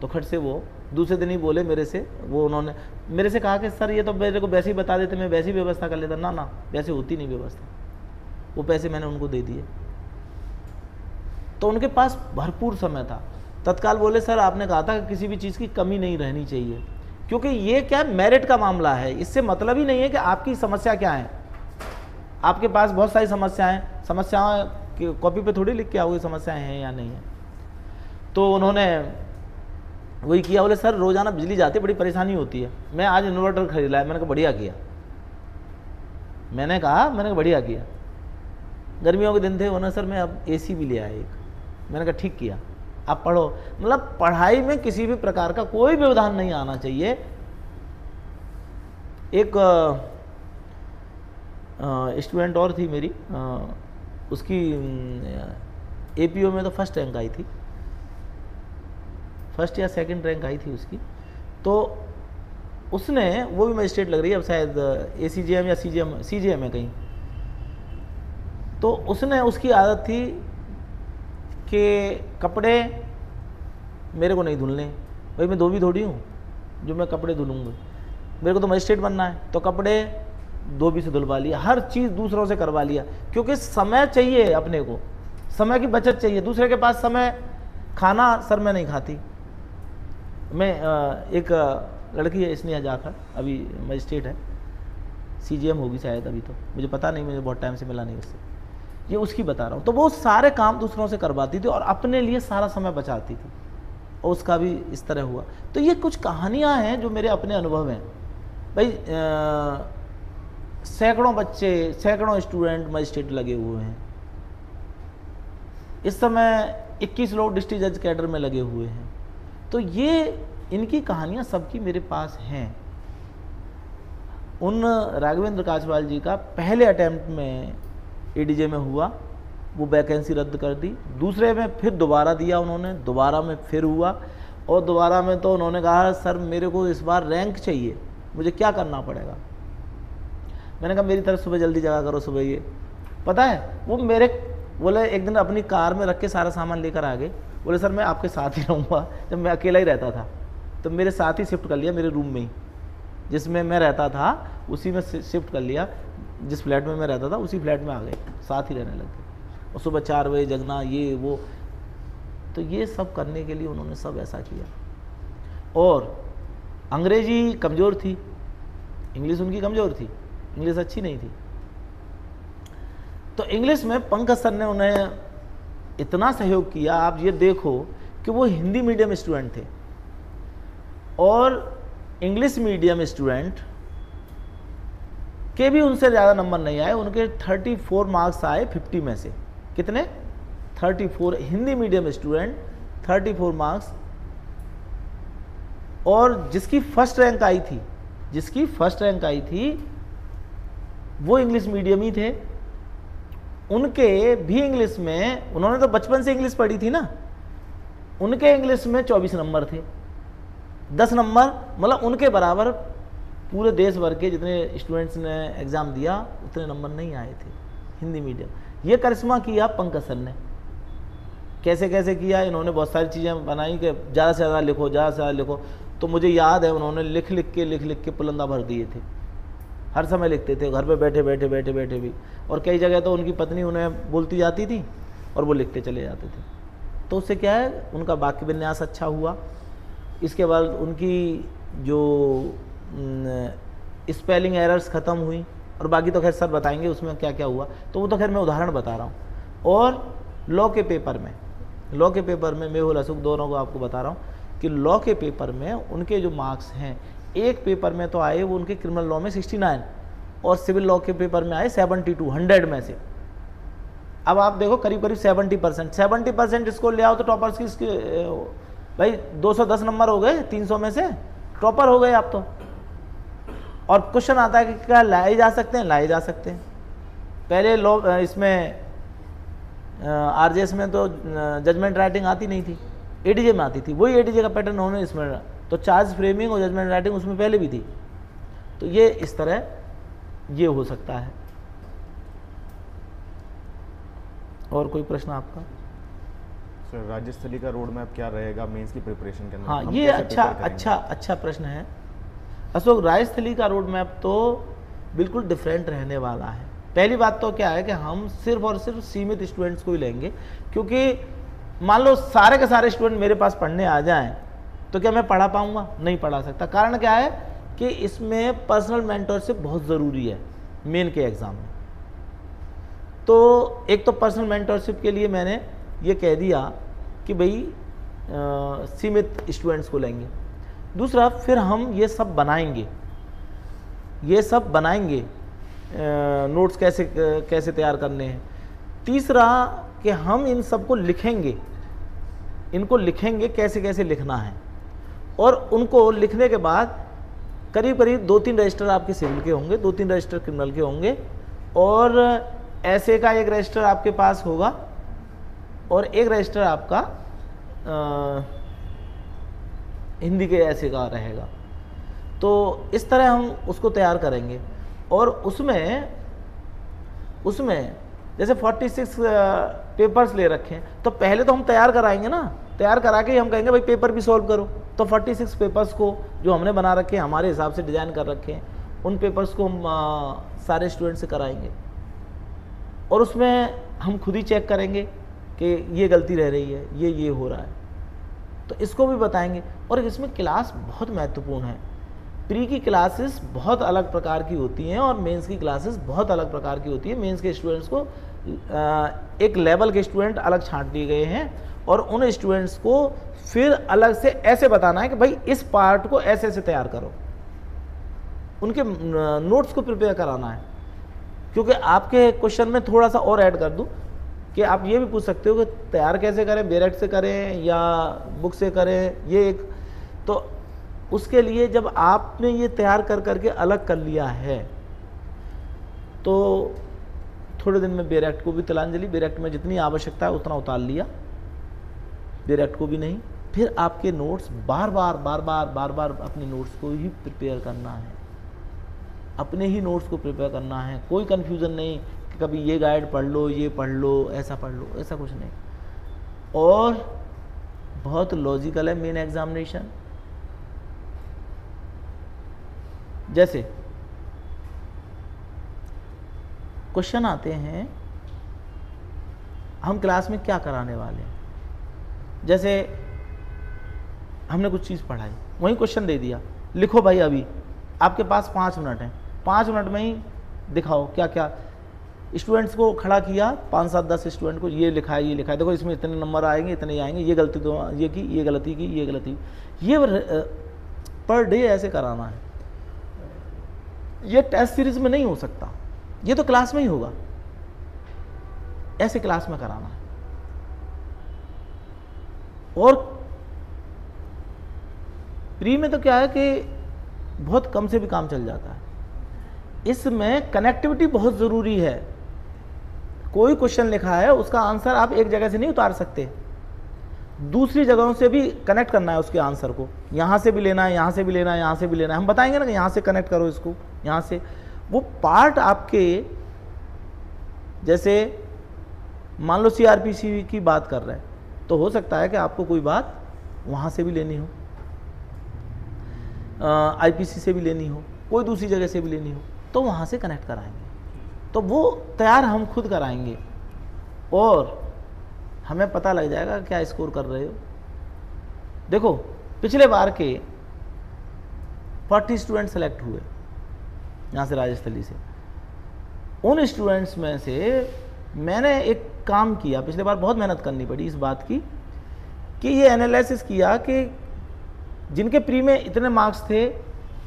तो खट से वो, दूसरे दिन ही बोले मेरे से, वो उन्होंने मेरे से कहा कि, सर, ये तो मेरे को वैसे ही बता देते, मैं वैसी व्यवस्था कर लेता। ना ना, वैसे होती नहीं व्यवस्था। वो पैसे मैंने उनको दे दिए। तो उनके पास भरपूर समय था। तत्काल बोले, सर, आपने कहा था कि किसी भी चीज़ की कमी नहीं रहनी चाहिए, क्योंकि ये क्या मेरिट का मामला है? इससे मतलब ही नहीं है कि आपकी समस्या क्या है। आपके पास बहुत सारी समस्याएँ समस्याएँ कॉपी पे थोड़ी लिख के आओगे समस्याएँ हैं या नहीं है? तो उन्होंने वही किया बोले सर रोज़ाना बिजली जाती है बड़ी परेशानी होती है। मैं आज इन्वर्टर खरीद लाया मैंने कहा बढ़िया किया। मैंने कहा मैंने कहा बढ़िया किया। गर्मियों के दिन थे उन्होंने सर मैं अब एसी भी ले आया एक। मैंने कहा ठीक किया। आप पढ़ो। मतलब पढ़ाई में किसी भी प्रकार का कोई व्यवधान नहीं आना चाहिए। एक स्टूडेंट और थी मेरी आ, उसकी एपीओ में तो फ़र्स्ट रैंक आई थी। फ़र्स्ट या सेकंड रैंक आई थी उसकी। तो उसने, वो भी मजिस्ट्रेट लग रही है, अब शायद ए सी जी एम या सी G M C G M है कहीं। तो उसने, उसकी आदत थी कि कपड़े मेरे को नहीं धुलने। भाई, मैं धोबी थोड़ी हूँ, जो मैं कपड़े धुलूँगा। मेरे को तो मजिस्ट्रेट बनना है तो कपड़े धोबी से धुलवा लिया, हर चीज़ दूसरों से करवा लिया, क्योंकि समय चाहिए अपने को। समय की बचत चाहिए, दूसरे के पास समय खाना सर मैं नहीं खाती। मैं एक लड़की है इसने स्नेहा जाखड़ अभी मजिस्ट्रेट है। सीजीएम होगी शायद अभी तो। मुझे पता नहीं, मुझे बहुत टाइम से मिला नहीं उससे। ये उसकी बता रहा हूँ। तो वो सारे काम दूसरों से करवाती थी और अपने लिए सारा समय बचाती थी। और उसका भी इस तरह हुआ। तो ये कुछ कहानियाँ हैं जो मेरे अपने अनुभव हैं। भाई सैकड़ों बच्चे, सैकड़ों स्टूडेंट मजिस्ट्रेट लगे हुए हैं। इस समय 21 लोग डिस्ट्रिक्ट जज कैडर में लगे हुए हैं। तो ये इनकी कहानियाँ सबकी मेरे पास हैं। उन राघवेंद्र काजवाल जी का पहले अटैम्प्ट में एडीजे में हुआ, वो वैकेंसी रद्द कर दी। दूसरे में फिर दोबारा दिया उन्होंने, दोबारा में फिर हुआ। और दोबारा में तो उन्होंने कहा, सर, मेरे को इस बार रैंक चाहिए, मुझे क्या करना पड़ेगा? मैंने कहा, मेरी तरफ़ सुबह जल्दी जगा करो सुबह ये। पता है, वो मेरे बोले, एक दिन अपनी कार में रख के सारा सामान लेकर आ गए। बोले, सर, मैं आपके साथ ही रहूँगा। जब मैं अकेला ही रहता था तो मेरे साथ ही शिफ्ट कर लिया मेरे रूम में ही, जिसमें मैं रहता था, उसी में शिफ्ट कर लिया। जिस फ्लैट में मैं रहता था, उसी फ्लैट में आ गए, साथ ही रहने लग गए। और सुबह चार बजे जगना, ये, वो। तो ये सब करने के लिए उन्होंने सब ऐसा किया। और अंग्रेज़ी कमज़ोर थी, इंग्लिश उनकी कमज़ोर थी, इंग्लिश अच्छी नहीं थी। तो इंग्लिश में पंकज सर ने उन्हें इतना सहयोग किया, आप ये देखो कि वो हिंदी मीडियम स्टूडेंट थे। और इंग्लिश मीडियम स्टूडेंट के भी उनसे ज़्यादा नंबर नहीं आए, उनके 34 मार्क्स आए 50 में से। कितने? 34 हिंदी मीडियम स्टूडेंट 34 मार्क्स। और जिसकी फ़र्स्ट रैंक आई थी, जिसकी फ़र्स्ट रैंक आई थी, वो इंग्लिश मीडियम ही थे। उनके भी इंग्लिश में, उन्होंने तो बचपन से इंग्लिश पढ़ी थी ना? उनके इंग्लिश में 24 नंबर थे। 10 नंबर मतलब उनके बराबर पूरे देश भर के जितने स्टूडेंट्स ने एग्ज़ाम दिया, उतने नंबर नहीं आए थे। हिंदी मीडियम ये करिश्मा किया पंकज सर ने। कैसे कैसे किया? इन्होंने बहुत सारी चीज़ें बनाई कि ज़्यादा से ज़्यादा लिखो, ज़्यादा से ज़्यादा लिखो। तो मुझे याद है, उन्होंने लिख लिख के लिख लिख के पुलंदा भर दिए थे। हर समय लिखते थे, घर पे बैठे बैठे बैठे बैठे भी। और कई जगह तो उनकी पत्नी उन्हें बोलती जाती थी और वो लिखते चले जाते थे। तो उससे क्या है, उनका वाक्य विन्यास अच्छा हुआ। इसके बाद उनकी जो स्पेलिंग एरर्स ख़त्म हुई और बाकी तो खैर सर बताएँगे उसमें क्या क्या हुआ। तो वो तो खैर मैं उदाहरण बता रहा हूँ। और लॉ के पेपर में, लॉ के पेपर में मेहुल असुख दोनों को आपको बता रहा हूँ कि लॉ के पेपर में उनके जो मार्क्स हैं एक पेपर में तो आए वो उनके क्रिमिनल लॉ में 69 और सिविल लॉ के पेपर में आए 72 100 में से। अब आप देखो करीब करीब 70 परसेंट सेवेंटी परसेंट इसको ले आओ तो टॉपर्स की भाई 210 नंबर हो गए 300 में से टॉपर हो गए आप तो। और क्वेश्चन आता है कि क्या लाए जा सकते हैं? लाए जा सकते हैं। पहले लोग इसमें आरजेएस में तो जजमेंट राइटिंग आती नहीं थी एडीजे में आती थी, वही एडीजे का पैटर्न उन्होंने इसमें तो चार्ज फ्रेमिंग और जजमेंट राइटिंग उसमें पहले भी थी। तो ये इस तरह ये हो सकता है। और कोई प्रश्न आपका? सर राज्य स्तरीय का रोड मैप क्या रहेगा? मेंस की प्रिपरेशन के अंदर हाँ ये अच्छा अच्छा अच्छा प्रश्न है। अशोक रायस्थली का रोड मैप तो बिल्कुल डिफरेंट रहने वाला है। पहली बात तो क्या है कि हम सिर्फ़ और सिर्फ़ सीमित स्टूडेंट्स को ही लेंगे क्योंकि मान लो सारे के सारे स्टूडेंट मेरे पास पढ़ने आ जाएँ तो क्या मैं पढ़ा पाऊँगा? नहीं पढ़ा सकता। कारण क्या है कि इसमें पर्सनल मेंटरशिप बहुत ज़रूरी है मेन के एग्ज़ाम में। तो एक तो पर्सनल मेंटरशिप के लिए मैंने ये कह दिया कि भाई सीमित स्टूडेंट्स को लेंगे। दूसरा, फिर हम ये सब बनाएँगे। ये सब बनाएँगे नोट्स कैसे कैसे तैयार करने हैं। तीसरा, कि हम इन सबको लिखेंगे। इनको लिखेंगे कैसे कैसे लिखना है। और उनको लिखने के बाद करीब करीब दो तीन रजिस्टर आपके सिविल के होंगे दो तीन रजिस्टर क्रिमिनल के होंगे। और ऐसे का एक रजिस्टर आपके पास होगा और एक रजिस्टर आपका आ, हिंदी के ऐसे का रहेगा। तो इस तरह हम उसको तैयार करेंगे। और उसमें उसमें जैसे 46 पेपर्स ले रखे हैं तो पहले तो हम तैयार कराएँगे ना? तैयार करा के हम कहेंगे भाई पेपर भी सॉल्व करो। तो 46 पेपर्स को जो हमने बना रखे हैं हमारे हिसाब से डिज़ाइन कर रखे हैं उन पेपर्स को हम आ, सारे स्टूडेंट से कराएँगे। और उसमें हम खुद ही चेक करेंगे कि ये गलती रह रही है ये ये हो रहा है। तो इसको भी बताएँगे। और इसमें क्लास बहुत महत्वपूर्ण है। प्री की क्लासेस बहुत अलग प्रकार की होती हैं और मेंस की क्लासेस बहुत अलग प्रकार की होती है। मेंस के स्टूडेंट्स को एक लेवल के स्टूडेंट अलग छांट दिए गए हैं और उन स्टूडेंट्स को फिर अलग से ऐसे बताना है कि भाई इस पार्ट को ऐसे ऐसे तैयार करो। उनके नोट्स को प्रिपेयर कराना है। क्योंकि आपके क्वेश्चन में थोड़ा सा और ऐड कर दूँ कि आप ये भी पूछ सकते हो कि तैयार कैसे करें बेरेक्ट से करें या बुक से करें, ये एक। तो उसके लिए जब आपने ये तैयार कर करके अलग कर लिया है तो थोड़े दिन में बेरेक्ट को भी तिलांजलि बेरेक्ट में जितनी आवश्यकता है उतना उतार लिया। बेरेक्ट को भी नहीं। फिर आपके नोट्स बार बार बार बार बार बार अपने नोट्स को ही प्रिपेयर करना है। अपने ही नोट्स को प्रिपेयर करना है। कोई कन्फ्यूज़न नहीं कि कभी ये गाइड पढ़ लो, ये पढ़ लो, ऐसा पढ़ लो, ऐसा कुछ नहीं। और बहुत लॉजिकल है मेन एग्जामिनेशन जैसे क्वेश्चन आते हैं, हम क्लास में क्या कराने वाले हैं? जैसे हमने कुछ चीज़ पढ़ाई। वही क्वेश्चन दे दिया। लिखो भाई अभी। आपके पास पाँच मिनट हैं। पाँच मिनट में ही दिखाओ क्या क्या स्टूडेंट्स को खड़ा किया, पाँच सात दस स्टूडेंट को, ये लिखा है, ये लिखा है। देखो इसमें इतने नंबर आएँगे, इतने आएँगे। ये गलती तो ये की, ये गलती की, ये गलती। ये पर डे ऐसे कराना है। ये टेस्ट सीरीज़ में नहीं हो सकता। ये तो क्लास में ही होगा। ऐसे क्लास में कराना है। और प्री में तो क्या है कि बहुत कम से भी काम चल जाता है। इसमें कनेक्टिविटी बहुत ज़रूरी है। कोई क्वेश्चन लिखा है, उसका आंसर आप एक जगह से नहीं उतार सकते। दूसरी जगहों से भी कनेक्ट करना है उसके आंसर को। यहाँ से भी लेना है, यहाँ से भी लेना है, यहाँ से भी लेना है। हम बताएँगे ना कि यहाँ से कनेक्ट करो इसको, यहाँ से। वो पार्ट आपके, जैसे मान लो सीआरपीसी की बात कर रहे हैं तो हो सकता है कि आपको कोई बात वहाँ से भी लेनी हो। आईपीसी से भी लेनी हो, कोई दूसरी जगह से भी लेनी हो तो वहाँ से कनेक्ट कराएँगे। तो वो तैयार हम खुद कराएँगे। और हमें पता लग जाएगा क्या स्कोर कर रहे हो। देखो, पिछले बार के 40 स्टूडेंट सेलेक्ट हुए, यहाँ से राजस्थली से। उन स्टूडेंट्स में से मैंने एक काम किया, पिछले बार बहुत मेहनत करनी पड़ी इस बात की, कि ये एनालिसिस किया कि जिनके प्री में इतने मार्क्स थे,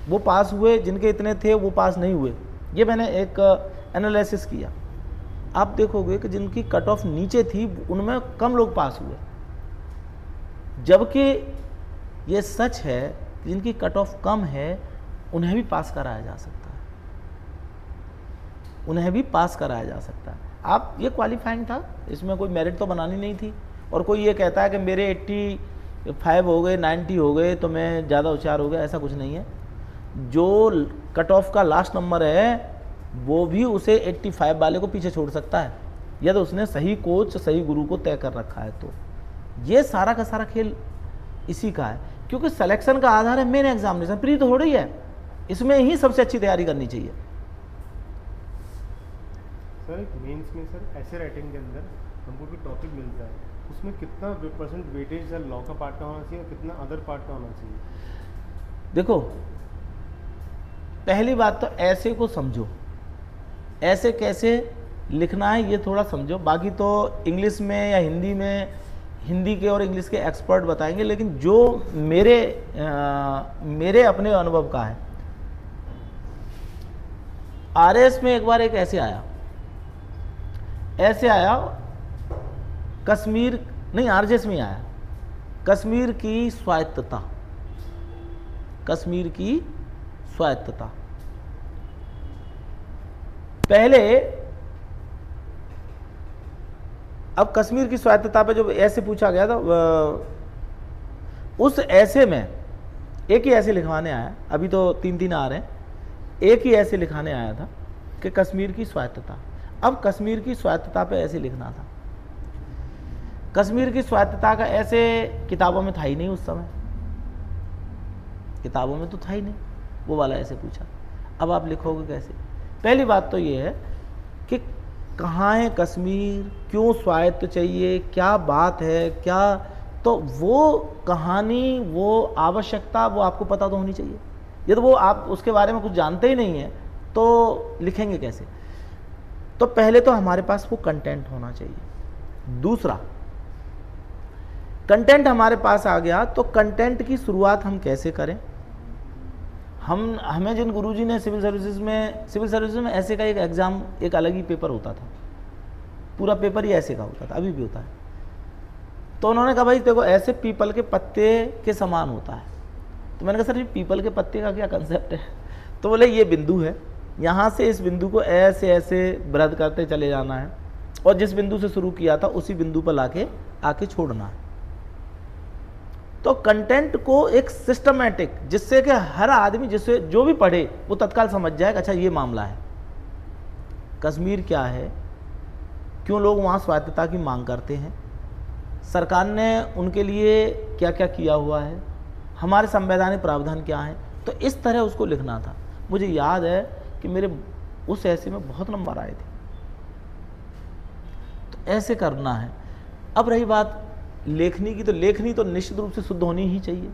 वो पास हुए, जिनके इतने थे, वो पास नहीं हुए। ये मैंने एक एनालिसिस किया। आप देखोगे कि जिनकी कट ऑफ़ नीचे थी, उनमें कम लोग पास हुए। जबकि ये सच है, जिनकी कट ऑफ़ कम है, उन्हें भी पास कराया जा सकता है। उन्हें भी पास कराया जा सकता है। आप, ये क्वालिफाइंग था। इसमें कोई मेरिट तो बनानी नहीं थी। और कोई ये कहता है कि मेरे एट्टी फाइव हो गए नाइन्टी हो गए तो मैं ज़्यादा होशियार हो गया, ऐसा कुछ नहीं है। जो कट ऑफ़ का लास्ट नंबर है, वो भी उसे 85 वाले को पीछे छोड़ सकता है। यदि उसने सही कोच सही गुरु को तय कर रखा है तो। ये सारा का सारा खेल इसी का है। क्योंकि सिलेक्शन का आधार है मेन एग्जामिनेशन प्री तो हो रही है। इसमें ही सबसे अच्छी तैयारी करनी चाहिए। सर मेंस में सर, ऐसे राइटिंग के अंदर हमको कोई टॉपिक मिलता है। उसमें कितना परसेंट वेटेज सर लॉ का पार्ट का होना चाहिए और कितना अदर पार्ट का होना चाहिए? देखो पहली बात तो ऐसे को समझो। ऐसे कैसे लिखना है ये थोड़ा समझो। बाकी तो इंग्लिश में या हिंदी में हिंदी के और इंग्लिश के एक्सपर्ट बताएँगे लेकिन जो मेरे आ, मेरे अपने अनुभव का है। आरएस में एक बार एक ऐसे आया। ऐसे आया कश्मीर, नहीं, आरजेस में आया। कश्मीर की स्वायत्तता। कश्मीर की स्वायत्तता। पहले, अब कश्मीर की स्वायत्तता पे जो ऐसे पूछा गया था उस ऐसे में एक ही ऐसे लिखवाने आया, अभी तो तीन तीन आ रहे हैं, एक ही ऐसे लिखाने आया था कि कश्मीर की स्वायत्तता। अब कश्मीर की स्वायत्तता पे ऐसे लिखना था। कश्मीर की स्वायत्तता का ऐसे किताबों में था ही नहीं उस समय। किताबों में तो था ही नहीं, वो वाला ऐसे पूछा। अब आप लिखोगे कैसे? पहली बात तो ये है कि कहाँ है कश्मीर? क्यों स्वायत्त चाहिए? क्या बात है? क्या? तो वो कहानी, वो आवश्यकता, वो आपको पता तो होनी चाहिए। यदि तो वो आप उसके बारे में कुछ जानते ही नहीं है तो लिखेंगे कैसे? तो पहले तो हमारे पास वो कंटेंट होना चाहिए। दूसरा कंटेंट हमारे पास आ गया तो कंटेंट की शुरुआत हम कैसे करें? हम, हमें जिन गुरुजी ने सिविल सर्विसेज़ में, सिविल सर्विसेज़ में ऐसे का एक एग्ज़ाम एक अलग ही पेपर होता था। पूरा पेपर ही ऐसे का होता था, अभी भी होता है। तो उन्होंने कहा, भाई, देखो, ऐसे पीपल के पत्ते के समान होता है। तो मैंने कहा, सर, ये पीपल के पत्ते का क्या कंसेप्ट है? तो बोले, ये बिंदु है। यहाँ से इस बिंदु को ऐसे ऐसे वृद्ध करते चले जाना है और जिस बिंदु से शुरू किया था, उसी बिंदु पर लाके आके छोड़ना है। तो कंटेंट को एक सिस्टमेटिक जिससे कि हर आदमी जिससे जो भी पढ़े, वो तत्काल समझ जाए अच्छा ये मामला है। कश्मीर क्या है? क्यों लोग वहाँ स्वायत्तता की मांग करते हैं? सरकार ने उनके लिए क्या क्या किया हुआ है? हमारे संवैधानिक प्रावधान क्या हैं? तो इस तरह उसको लिखना था। मुझे याद है कि मेरे, उस ऐसे में बहुत नंबर आए थे। तो ऐसे करना है। अब रही बात लेखनी की तो लेखनी तो निश्चित रूप से शुद्ध होनी ही चाहिए।